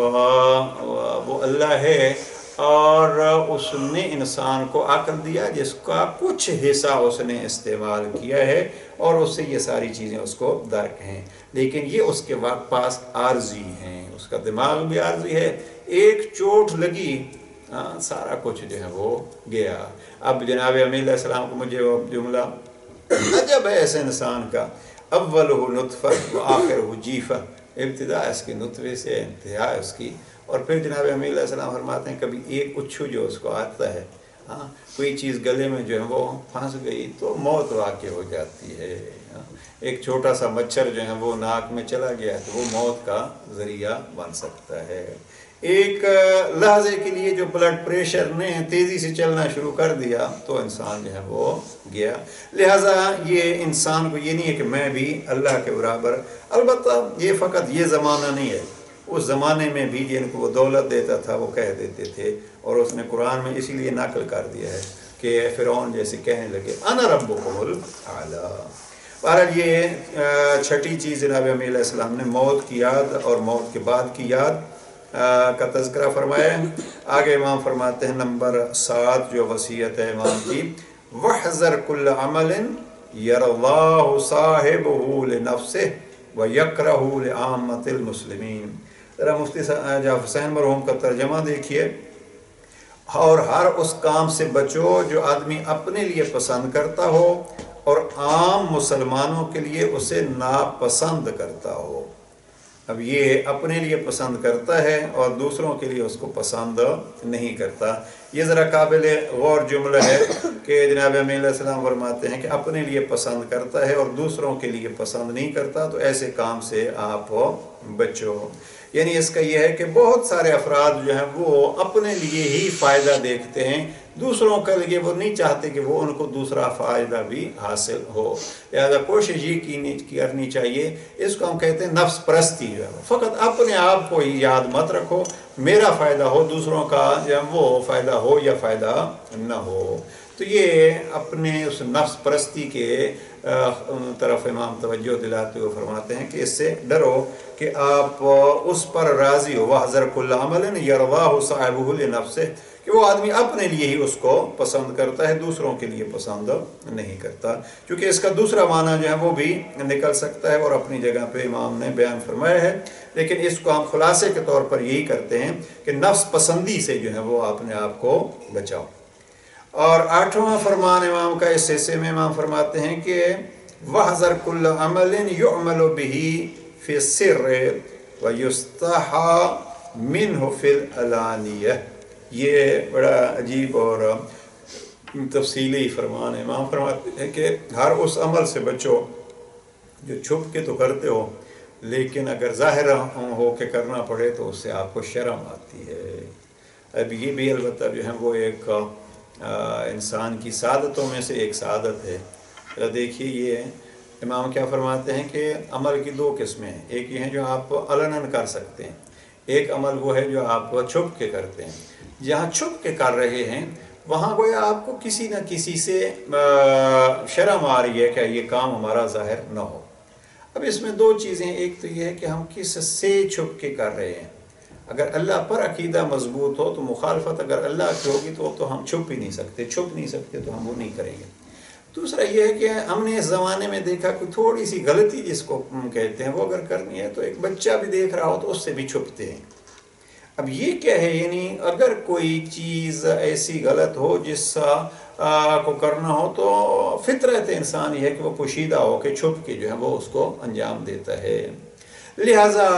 وہ اللہ ہے اور اس نے انسان کو عقل دیا جس کا کچھ حصہ اس نے استعمال کیا ہے اور اس سے یہ ساری چیزیں اس کو درک ہیں۔ لیکن یہ اس کے پاس عارضی ہیں۔ اس کا دماغ بھی عارضی ہے۔ ایک چوٹ لگی ہاں، سارا کچھ جو ہے وہ گیا۔ اب جناب امیر علیہ السلام کو مجھے وہ جملہ عجب ہے ایسے انسان کا۔ اول ہو نطفت و آخر ہو جیفہ۔ ابتدا اس کے نطفے سے انتہا اس کی۔ اور پھر جناب امیر علیہ السلام فرماتے ہیں کبھی ایک اچھو جو اس کو آتا ہے ہاں کوئی چیز گلے میں جو ہے وہ پھنس گئی تو موت واقع ہو جاتی ہے۔ ہاں، ایک چھوٹا سا مچھر جو ہے وہ ناک میں چلا گیا تو وہ موت کا ذریعہ بن سکتا ہے۔ ایک لحظے کے لیے جو بلڈ پریشر نے تیزی سے چلنا شروع کر دیا تو انسان جو ہے وہ گیا۔ لہٰذا یہ انسان کو یہ نہیں ہے کہ میں بھی اللہ کے برابر، البتہ یہ فقط یہ زمانہ نہیں ہے۔ اس زمانے میں بھی جن کو وہ دولت دیتا تھا، وہ کہہ دیتے تھے اور اس نے قرآن میں اسی لیے نقل کر دیا ہے کہ فرعون جیسے کہنے لگے، انا رب اعلیٰ بہرحال یہ چھٹی چیز جناب علیہ السلام نے موت کی یاد اور موت کے بعد کی یاد کا تذکرہ فرمایا ہے آگے امام فرماتے ہیں، نمبر سات جو وصیت ہے امام کی وحذر کل عمل یرضاہ صاحبہ لنفسہ ویکرہ لعامت المسلمین ذرا مفتی جا حسین مرحوم کا ترجمہ دیکھیے۔ اور ہر اس کام سے بچو جو آدمی اپنے لیے پسند کرتا ہو اور عام مسلمانوں کے لیے اسے ناپسند کرتا ہو۔ اب یہ اپنے لیے پسند کرتا ہے اور دوسروں کے لیے اس کو پسند نہیں کرتا۔ یہ ذرا قابل غور جملہ ہے کہ جناب علیہ السلام فرماتے ہیں کہ اپنے لیے پسند کرتا ہے اور دوسروں کے لیے پسند نہیں کرتا، تو ایسے کام سے آپ بچو۔ یعنی اس کا یہ ہے کہ بہت سارے افراد جو ہیں وہ اپنے لیے ہی فائدہ دیکھتے ہیں۔ دوسروں کے لیے وہ نہیں چاہتے کہ وہ ان کو دوسرا فائدہ بھی حاصل ہو۔ لہٰذا کوشش یہ کرنی چاہیے۔ اس کو ہم کہتے ہیں نفس پرستی جو ہے فقط اپنے آپ کو ہی یاد مت رکھو۔ میرا فائدہ ہو، دوسروں کا یا وہ فائدہ ہو یا فائدہ نہ ہو۔ تو یہ اپنے اس نفس پرستی کے طرف امام توجہ دلاتے ہوئے فرماتے ہیں کہ اس سے ڈرو کہ آپ اس پر راضی ہو۔ وہ حضرت اللہ عمل یرواہ صاحب نفس کہ وہ آدمی اپنے لیے ہی اس کو پسند کرتا ہے، دوسروں کے لیے پسند نہیں کرتا۔ کیونکہ اس کا دوسرا معنی جو ہے وہ بھی نکل سکتا ہے اور اپنی جگہ پہ امام نے بیان فرمایا ہے۔ لیکن اس کو ہم خلاصے کے طور پر یہی کرتے ہیں کہ نفس پسندی سے جو ہے وہ اپنے آپ کو بچاؤ۔ اور آٹھواں فرمان امام کا اس حصے میں امام فرماتے ہیں کہ وَحْذَرْ كُلَّ عَمَلٍ يُعْمَلُ بِهِ فِي السِّرِّ وَيُسْتَحَا مِنْهُ فِي الْعَلَانِيَةِ یہ بڑا عجیب اور تفصیلی فرمان ہے۔ امام فرماتے ہیں کہ ہر اس عمل سے بچو جو چھپ کے تو کرتے ہو، لیکن اگر ظاہر ہو کے کرنا پڑے تو اس سے آپ کو شرم آتی ہے۔ اب یہ بھی البتہ جو ہے وہ ایک انسان کی سعادتوں میں سے ایک سعادت ہے۔ دیکھیے یہ امام کیا فرماتے ہیں کہ عمل کی دو قسمیں ہیں۔ ایک یہ ہیں جو آپ علنن کر سکتے ہیں، ایک عمل وہ ہے جو آپ چھپ کے کرتے ہیں۔ جہاں چھپ کے کر رہے ہیں، وہاں گویا آپ کو کسی نہ کسی سے شرم آ رہی ہے کہ یہ کام ہمارا ظاہر نہ ہو۔ اب اس میں دو چیزیں، ایک تو یہ ہے کہ ہم کس سے چھپ کے کر رہے ہیں۔ اگر اللہ پر عقیدہ مضبوط ہو تو مخالفت اگر اللہ کی ہوگی تو تو ہم چھپ ہی نہیں سکتے، چھپ نہیں سکتے تو ہم وہ نہیں کریں گے۔ دوسرا یہ ہے کہ ہم نے اس زمانے میں دیکھا کہ تھوڑی سی غلطی جس کو کہتے ہیں وہ اگر کرنی ہے تو ایک بچہ بھی دیکھ رہا ہو تو اس سے بھی چھپتے ہیں۔ اب یہ کیا ہے؟ یعنی اگر کوئی چیز ایسی غلط ہو جس کو کرنا ہو تو فطرت انسان یہ ہے کہ وہ پوشیدہ ہو کہ چھپ کے جو ہے وہ اس کو انجام دیتا ہے۔ لہٰذا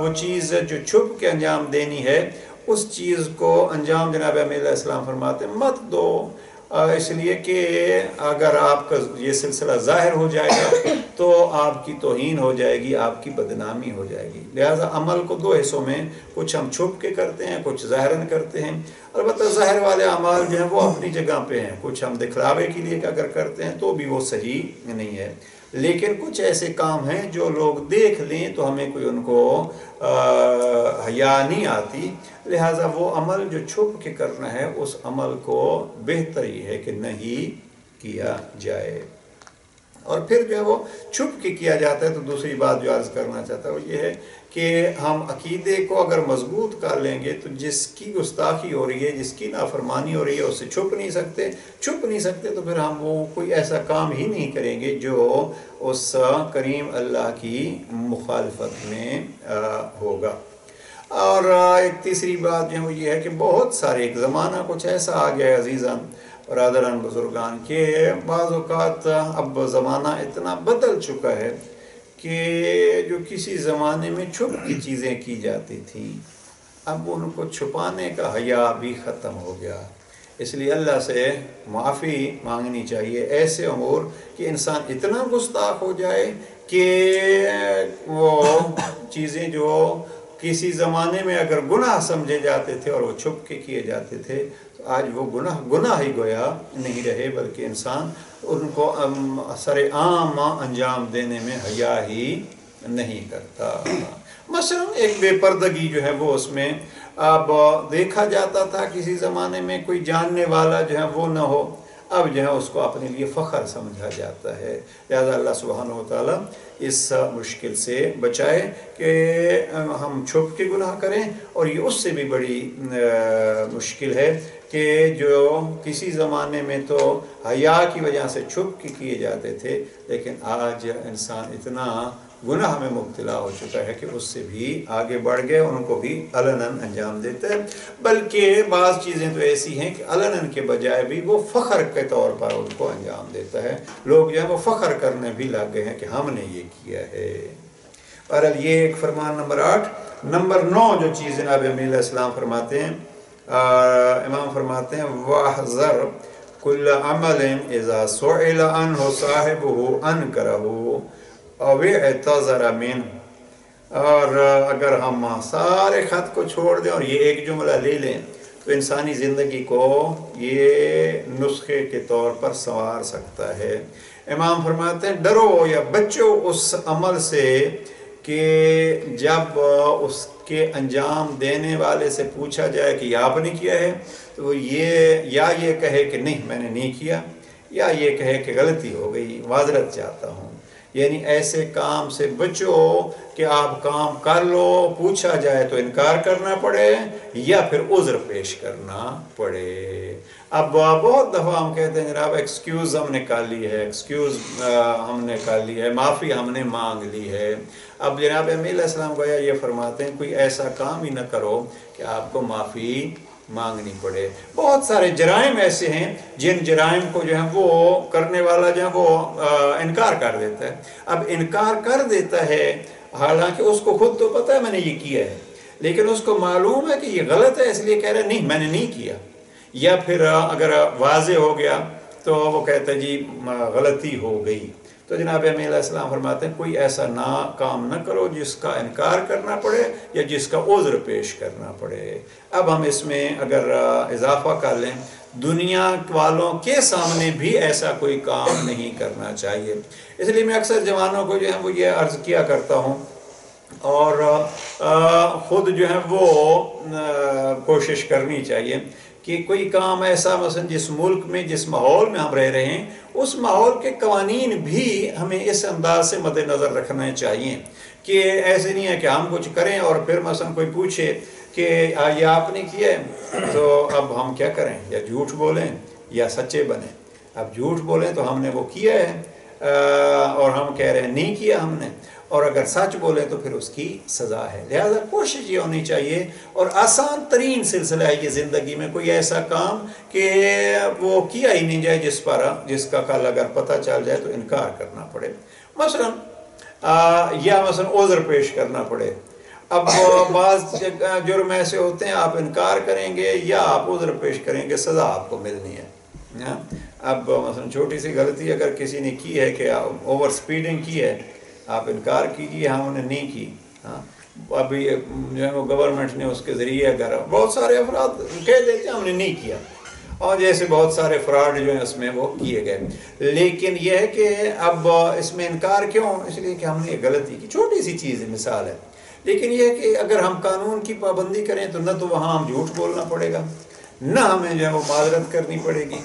وہ چیز جو چھپ کے انجام دینی ہے، اس چیز کو انجام جناب علیہ السلام فرماتے مت دو۔ اس لیے کہ اگر آپ کا یہ سلسلہ ظاہر ہو جائے گا تو آپ کی توہین ہو جائے گی، آپ کی بدنامی ہو جائے گی۔ لہٰذا عمل کو دو حصوں میں کچھ ہم چھپ کے کرتے ہیں، کچھ ظاہراً کرتے ہیں۔ البتہ ظاہر والے اعمال جو ہیں وہ اپنی جگہ پہ ہیں۔ کچھ ہم دکھلاوے کے لیے اگر کرتے ہیں تو بھی وہ صحیح نہیں ہے۔ لیکن کچھ ایسے کام ہیں جو لوگ دیکھ لیں تو ہمیں کوئی ان کو حیا نہیں آتی۔ لہٰذا وہ عمل جو چھپ کے کرنا ہے، اس عمل کو بہتر ہی ہے کہ نہیں کیا جائے۔ اور پھر جو ہے وہ چھپ کے کیا جاتا ہے تو دوسری بات جو عرض کرنا چاہتا ہے وہ یہ ہے کہ ہم عقیدے کو اگر مضبوط کر لیں گے تو جس کی گستاخی ہو رہی ہے، جس کی نافرمانی ہو رہی ہے اس سے چھپ نہیں سکتے۔ چھپ نہیں سکتے تو پھر ہم وہ کوئی ایسا کام ہی نہیں کریں گے جو اس کریم اللہ کی مخالفت میں ہوگا۔ اور ایک تیسری بات جو ہے، وہ یہ ہے کہ بہت سارے، ایک زمانہ کچھ ایسا آ گیا ہے عزیزان برادران، بزرگان، کہ بعض اوقات اب زمانہ اتنا بدل چکا ہے کہ جو کسی زمانے میں چھپ کی چیزیں کی جاتی تھیں، اب ان کو چھپانے کا حیا بھی ختم ہو گیا۔ اس لیے اللہ سے معافی مانگنی چاہیے۔ ایسے امور کہ انسان اتنا گستاخ ہو جائے کہ وہ چیزیں جو کسی زمانے میں اگر گناہ سمجھے جاتے تھے اور وہ چھپ کے کیے جاتے تھے آج وہ گناہ گناہ ہی گویا نہیں رہے بلکہ انسان ان کو سر عام انجام دینے میں حیا ہی نہیں کرتا۔ مثلا ایک بے پردگی جو ہے وہ اس میں اب دیکھا جاتا تھا کسی زمانے میں کوئی جاننے والا جو ہے وہ نہ ہو، اب جو ہے اس کو اپنے لیے فخر سمجھا جاتا ہے۔ لہٰذا اللہ سبحانہ و تعالیٰ اس مشکل سے بچائے کہ ہم چھپ کے گناہ کریں اور یہ اس سے بھی بڑی مشکل ہے کہ جو کسی زمانے میں تو حیا کی وجہ سے چھپ کے کیے جاتے تھے، لیکن آج انسان اتنا گناہ میں مبتلا ہو چکا ہے کہ اس سے بھی آگے بڑھ گئے، ان کو بھی علنن انجام دیتا ہے بلکہ بعض چیزیں تو ایسی ہیں کہ علنن کے بجائے بھی وہ فخر کے طور پر ان کو انجام دیتا ہے۔ لوگ جو ہے وہ فخر کرنے بھی لگ گئے ہیں کہ ہم نے یہ کیا ہے۔ اور یہ ایک فرمان نمبر آٹھ۔ نمبر نو جو چیز جناب علیہ السلام فرماتے ہیں امام فرماتے ہیں وَحْذَرْ كُلَّ عَمَلٍ اِذَا سُعِلَ عَنْهُ صَاحِبُهُ أَنْكَرَهُ من اور اگر ہم سارے خط کو چھوڑ دیں اور یہ ایک جملہ لے لیں، تو انسانی زندگی کو یہ نسخے کے طور پر سنوار سکتا ہے۔ امام فرماتے ہیں، ڈرو یا بچو اس عمل سے کہ جب اس کے انجام دینے والے سے پوچھا جائے کہ آپ نے کیا ہے، تو وہ یہ یا یہ کہے کہ نہیں، میں نے نہیں کیا، یا یہ کہے کہ غلطی ہو گئی، معذرت چاہتا ہوں۔ یعنی ایسے کام سے بچو کہ آپ کام کر لو، پوچھا جائے تو انکار کرنا پڑے یا پھر عذر پیش کرنا پڑے۔ اب بہت دفعہ ہم کہتے ہیں جناب ایکسکیوز ہم نے کر لی ہے ایکسکیوز ہم نے کر لی ہے، معافی ہم نے مانگ لی ہے۔ اب جناب علیہ السلام کو یہ فرماتے ہیں، کوئی ایسا کام ہی نہ کرو کہ آپ کو معافی مانگنی پڑے۔ بہت سارے جرائم ایسے ہیں، جن جرائم کو جو ہے وہ کرنے والا جو ہے وہ انکار کر دیتا ہے۔ اب انکار کر دیتا ہے، حالانکہ اس کو خود تو پتہ ہے میں نے یہ کیا ہے، لیکن اس کو معلوم ہے کہ یہ غلط ہے، اس لیے کہہ رہے نہیں، میں نے نہیں کیا۔ یا پھر اگر واضح ہو گیا تو وہ کہتا ہے جی غلطی ہو گئی۔ تو جناب علیہ السلام فرماتے ہیں، کوئی ایسا نہ کام نہ کرو جس کا انکار کرنا پڑے یا جس کا عذر پیش کرنا پڑے۔ اب ہم اس میں اگر اضافہ کر لیں، دنیا والوں کے سامنے بھی ایسا کوئی کام نہیں کرنا چاہیے۔ اس لیے میں اکثر جوانوں کو جو ہے وہ یہ عرض کیا کرتا ہوں۔ اور خود جو ہے وہ کوشش کرنی چاہیے۔ کہ کوئی کام ایسا مثلا جس ملک میں، جس ماحول میں ہم رہ رہے ہیں، اس ماحول کے قوانین بھی ہمیں اس انداز سے مد نظر رکھنا چاہیے کہ ایسے نہیں ہے کہ ہم کچھ کریں اور پھر مثلا کوئی پوچھے کہ یہ آپ نے کیا ہے؟ تو اب ہم کیا کریں؟ یا جھوٹ بولیں یا سچے بنیں۔ اب جھوٹ بولیں تو ہم نے وہ کیا ہے؟ اور ہم کہہ رہے ہیں، نہیں کیا ہم نے۔ اور اگر سچ بولے تو پھر اس کی سزا ہے۔ لہذا کوشش یہ ہونی چاہیے اور آسان ترین سلسلہ ہے یہ زندگی میں، کوئی ایسا کام کہ وہ کیا ہی نہیں جائے جس پر، جس کا کل اگر پتہ چل جائے تو انکار کرنا پڑے۔ مثلا یا مثلا عذر پیش کرنا پڑے۔ اب بعض جرم ایسے ہوتے ہیں، آپ انکار کریں گے یا آپ عذر پیش کریں گے، سزا آپ کو ملنی ہے۔ ہاں؟ اب مثلا چھوٹی سی غلطی اگر کسی نے کی ہے کہ اوور سپیڈنگ کی ہے آپ انکار کیجیے ہم نے نہیں کی ہاں۔ ابھی جو ہے وہ گورنمنٹ نے اس کے ذریعے اگر بہت سارے افراد کہہ دیتے ہیں، ہم نے نہیں کیا۔ اور جیسے بہت سارے فراڈ جو ہیں اس میں وہ کیے گئے۔ لیکن یہ ہے کہ اب اس میں انکار کیوں؟ اس لیے کہ ہم نے غلطی کی۔ چھوٹی سی چیز، مثال ہے۔ لیکن یہ ہے کہ اگر ہم قانون کی پابندی کریں تو نہ تو وہاں ہم جھوٹ بولنا پڑے گا، نہ ہمیں جو ہے وہ معذرت کرنی پڑے گی۔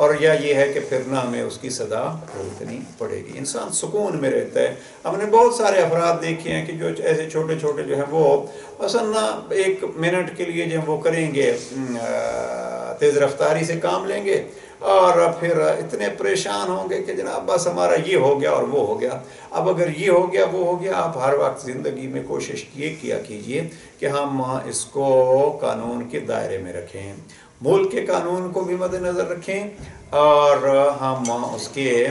اور یا یہ ہے کہ پھر نہ ہمیں اس کی صدا بھگتنی پڑے گی۔ انسان سکون میں رہتا ہے۔ ہم نے بہت سارے افراد دیکھے ہیں کہ جو ایسے چھوٹے چھوٹے جو ہیں وہ مثلا نہ ایک منٹ کے لیے جب وہ کریں گے تیز رفتاری سے کام لیں گے اور پھر اتنے پریشان ہوں گے کہ جناب بس ہمارا یہ ہو گیا اور وہ ہو گیا۔ اب اگر یہ ہو گیا، وہ ہو گیا، آپ ہر وقت زندگی میں کوشش یہ کیا کیجیے کہ ہم اس کو قانون کے دائرے میں رکھیں۔ ملک کے قانون کو بھی مد نظر رکھیں اور ہم اس کے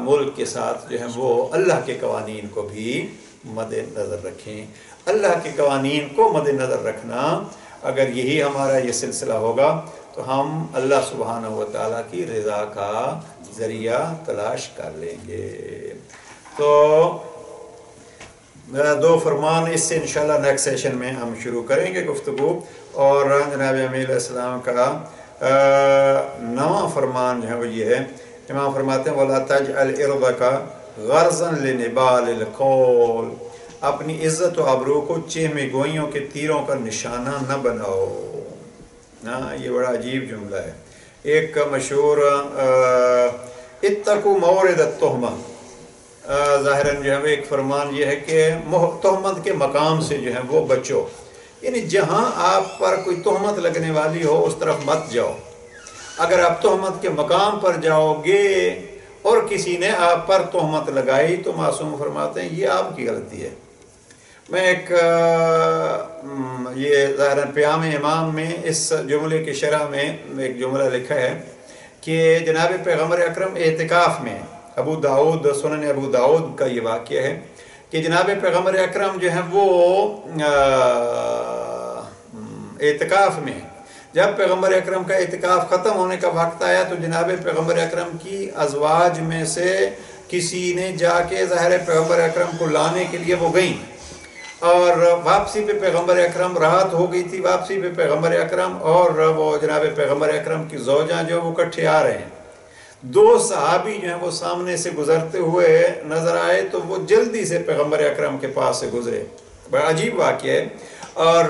ملک کے ساتھ جو ہے وہ اللہ کے قوانین کو بھی مد نظر رکھیں۔ اللہ کے قوانین کو مد نظر رکھنا اگر یہی ہمارا یہ سلسلہ ہوگا تو ہم اللہ سبحانہ و تعالیٰ کی رضا کا ذریعہ تلاش کر لیں گے۔ تو دو فرمان اس سے انشاءاللہ نیکس سیشن میں ہم شروع کریں گے گفتگو۔ اور جناب علیہ السلام کا نواں فرمان جو ہے وہ یہ ہے۔ امام فرماتے ہیں، وَلَا تَجْعَلْ إِرْضَكَ غَرْزًا لِنِبَالِ الْقَوْلِ اپنی عزت و عبرو کو چہمے گوئیوں کے تیروں کا نشانہ نہ بناؤ۔ ہاں یہ بڑا عجیب جملہ ہے۔ ایک مشہور اتقو مورد التہمہ ظاہراً جو ہے وہ ایک فرمان یہ ہے کہ تہمت کے مقام سے جو ہے وہ بچو۔ یعنی جہاں آپ پر کوئی تہمت لگنے والی ہو، اس طرف مت جاؤ۔ اگر آپ تہمت کے مقام پر جاؤ گے اور کسی نے آپ پر تہمت لگائی تو معصوم فرماتے ہیں، یہ آپ کی غلطی ہے۔ میں ایک یہ ظاہر پیام امام میں اس جملے کی شرح میں ایک جملہ لکھا ہے کہ جناب پیغمبر اکرم اعتکاف میں ابو داود، سنن ابو داود کا یہ واقعہ ہے کہ جناب پیغمبر اکرم جو ہیں وہ اعتکاف میں جب پیغمبر اکرم کا اعتکاف ختم ہونے کا وقت آیا تو جناب پیغمبر اکرم کی ازواج میں سے کسی نے جا کے ظاہر پیغمبر اکرم کو لانے کے لیے وہ گئیں۔ اور واپسی پہ پیغمبر اکرم راحت ہو گئی تھی، واپسی پہ پیغمبر اکرم اور وہ جناب پیغمبر اکرم کی زوجہ جو وہ کٹھے آ رہے ہیں۔ دو صحابی جو ہیں وہ سامنے سے گزرتے ہوئے نظر آئے تو وہ جلدی سے پیغمبر اکرم کے پاس سے گزرے۔ بڑا عجیب واقعہ ہے۔ اور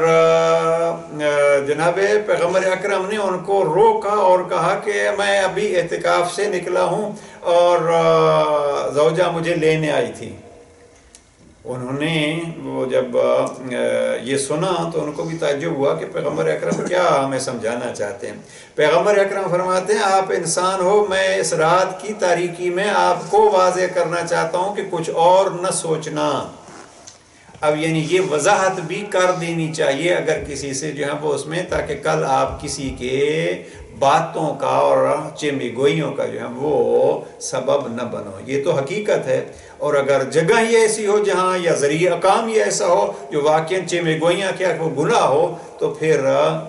جناب پیغمبر اکرم نے ان کو روکا اور کہا کہ میں ابھی اعتکاف سے نکلا ہوں اور زوجہ مجھے لینے آئی تھی۔ انہوں نے وہ جب یہ سنا تو ان کو بھی تعجب ہوا کہ پیغمبر اکرم کیا ہمیں سمجھانا چاہتے ہیں۔ پیغمبر اکرم فرماتے ہیں، آپ انسان ہو، میں اس رات کی تاریکی میں آپ کو واضح کرنا چاہتا ہوں کہ کچھ اور نہ سوچنا۔ اب یعنی یہ وضاحت بھی کر دینی چاہیے اگر کسی سے جو ہے وہ اس میں، تاکہ کل آپ کسی کے باتوں کا اور چمی گوئیوں کا جو ہے وہ سبب نہ بنو۔ یہ تو حقیقت ہے۔ اور اگر جگہ ہی ایسی ہو جہاں یا ذریعہ کام ہی ایسا ہو جو واقع چمی گوئیاں کیا وہ گناہ ہو، تو پھر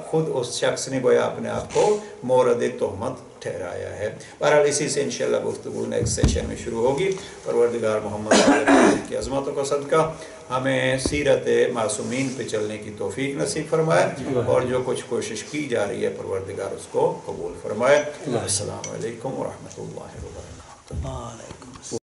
خود اس شخص نے گویا اپنے آپ کو مورد تہمت ٹھہرایا ہے۔ بہرحال اسی سے انشاءاللہ گفتگو نیکسٹ سیشن میں شروع ہوگی۔ پروردگار محمد صلی اللہ علیہ وسلم کی عظمتوں کا صدقہ۔ ہمیں سیرت معصومین پہ چلنے کی توفیق نصیب فرمائے۔ اور جو کچھ کوشش کی جا رہی ہے پروردگار اس کو قبول فرمائے۔ السلام علیکم ورحمۃ اللہ وبرکاتہ۔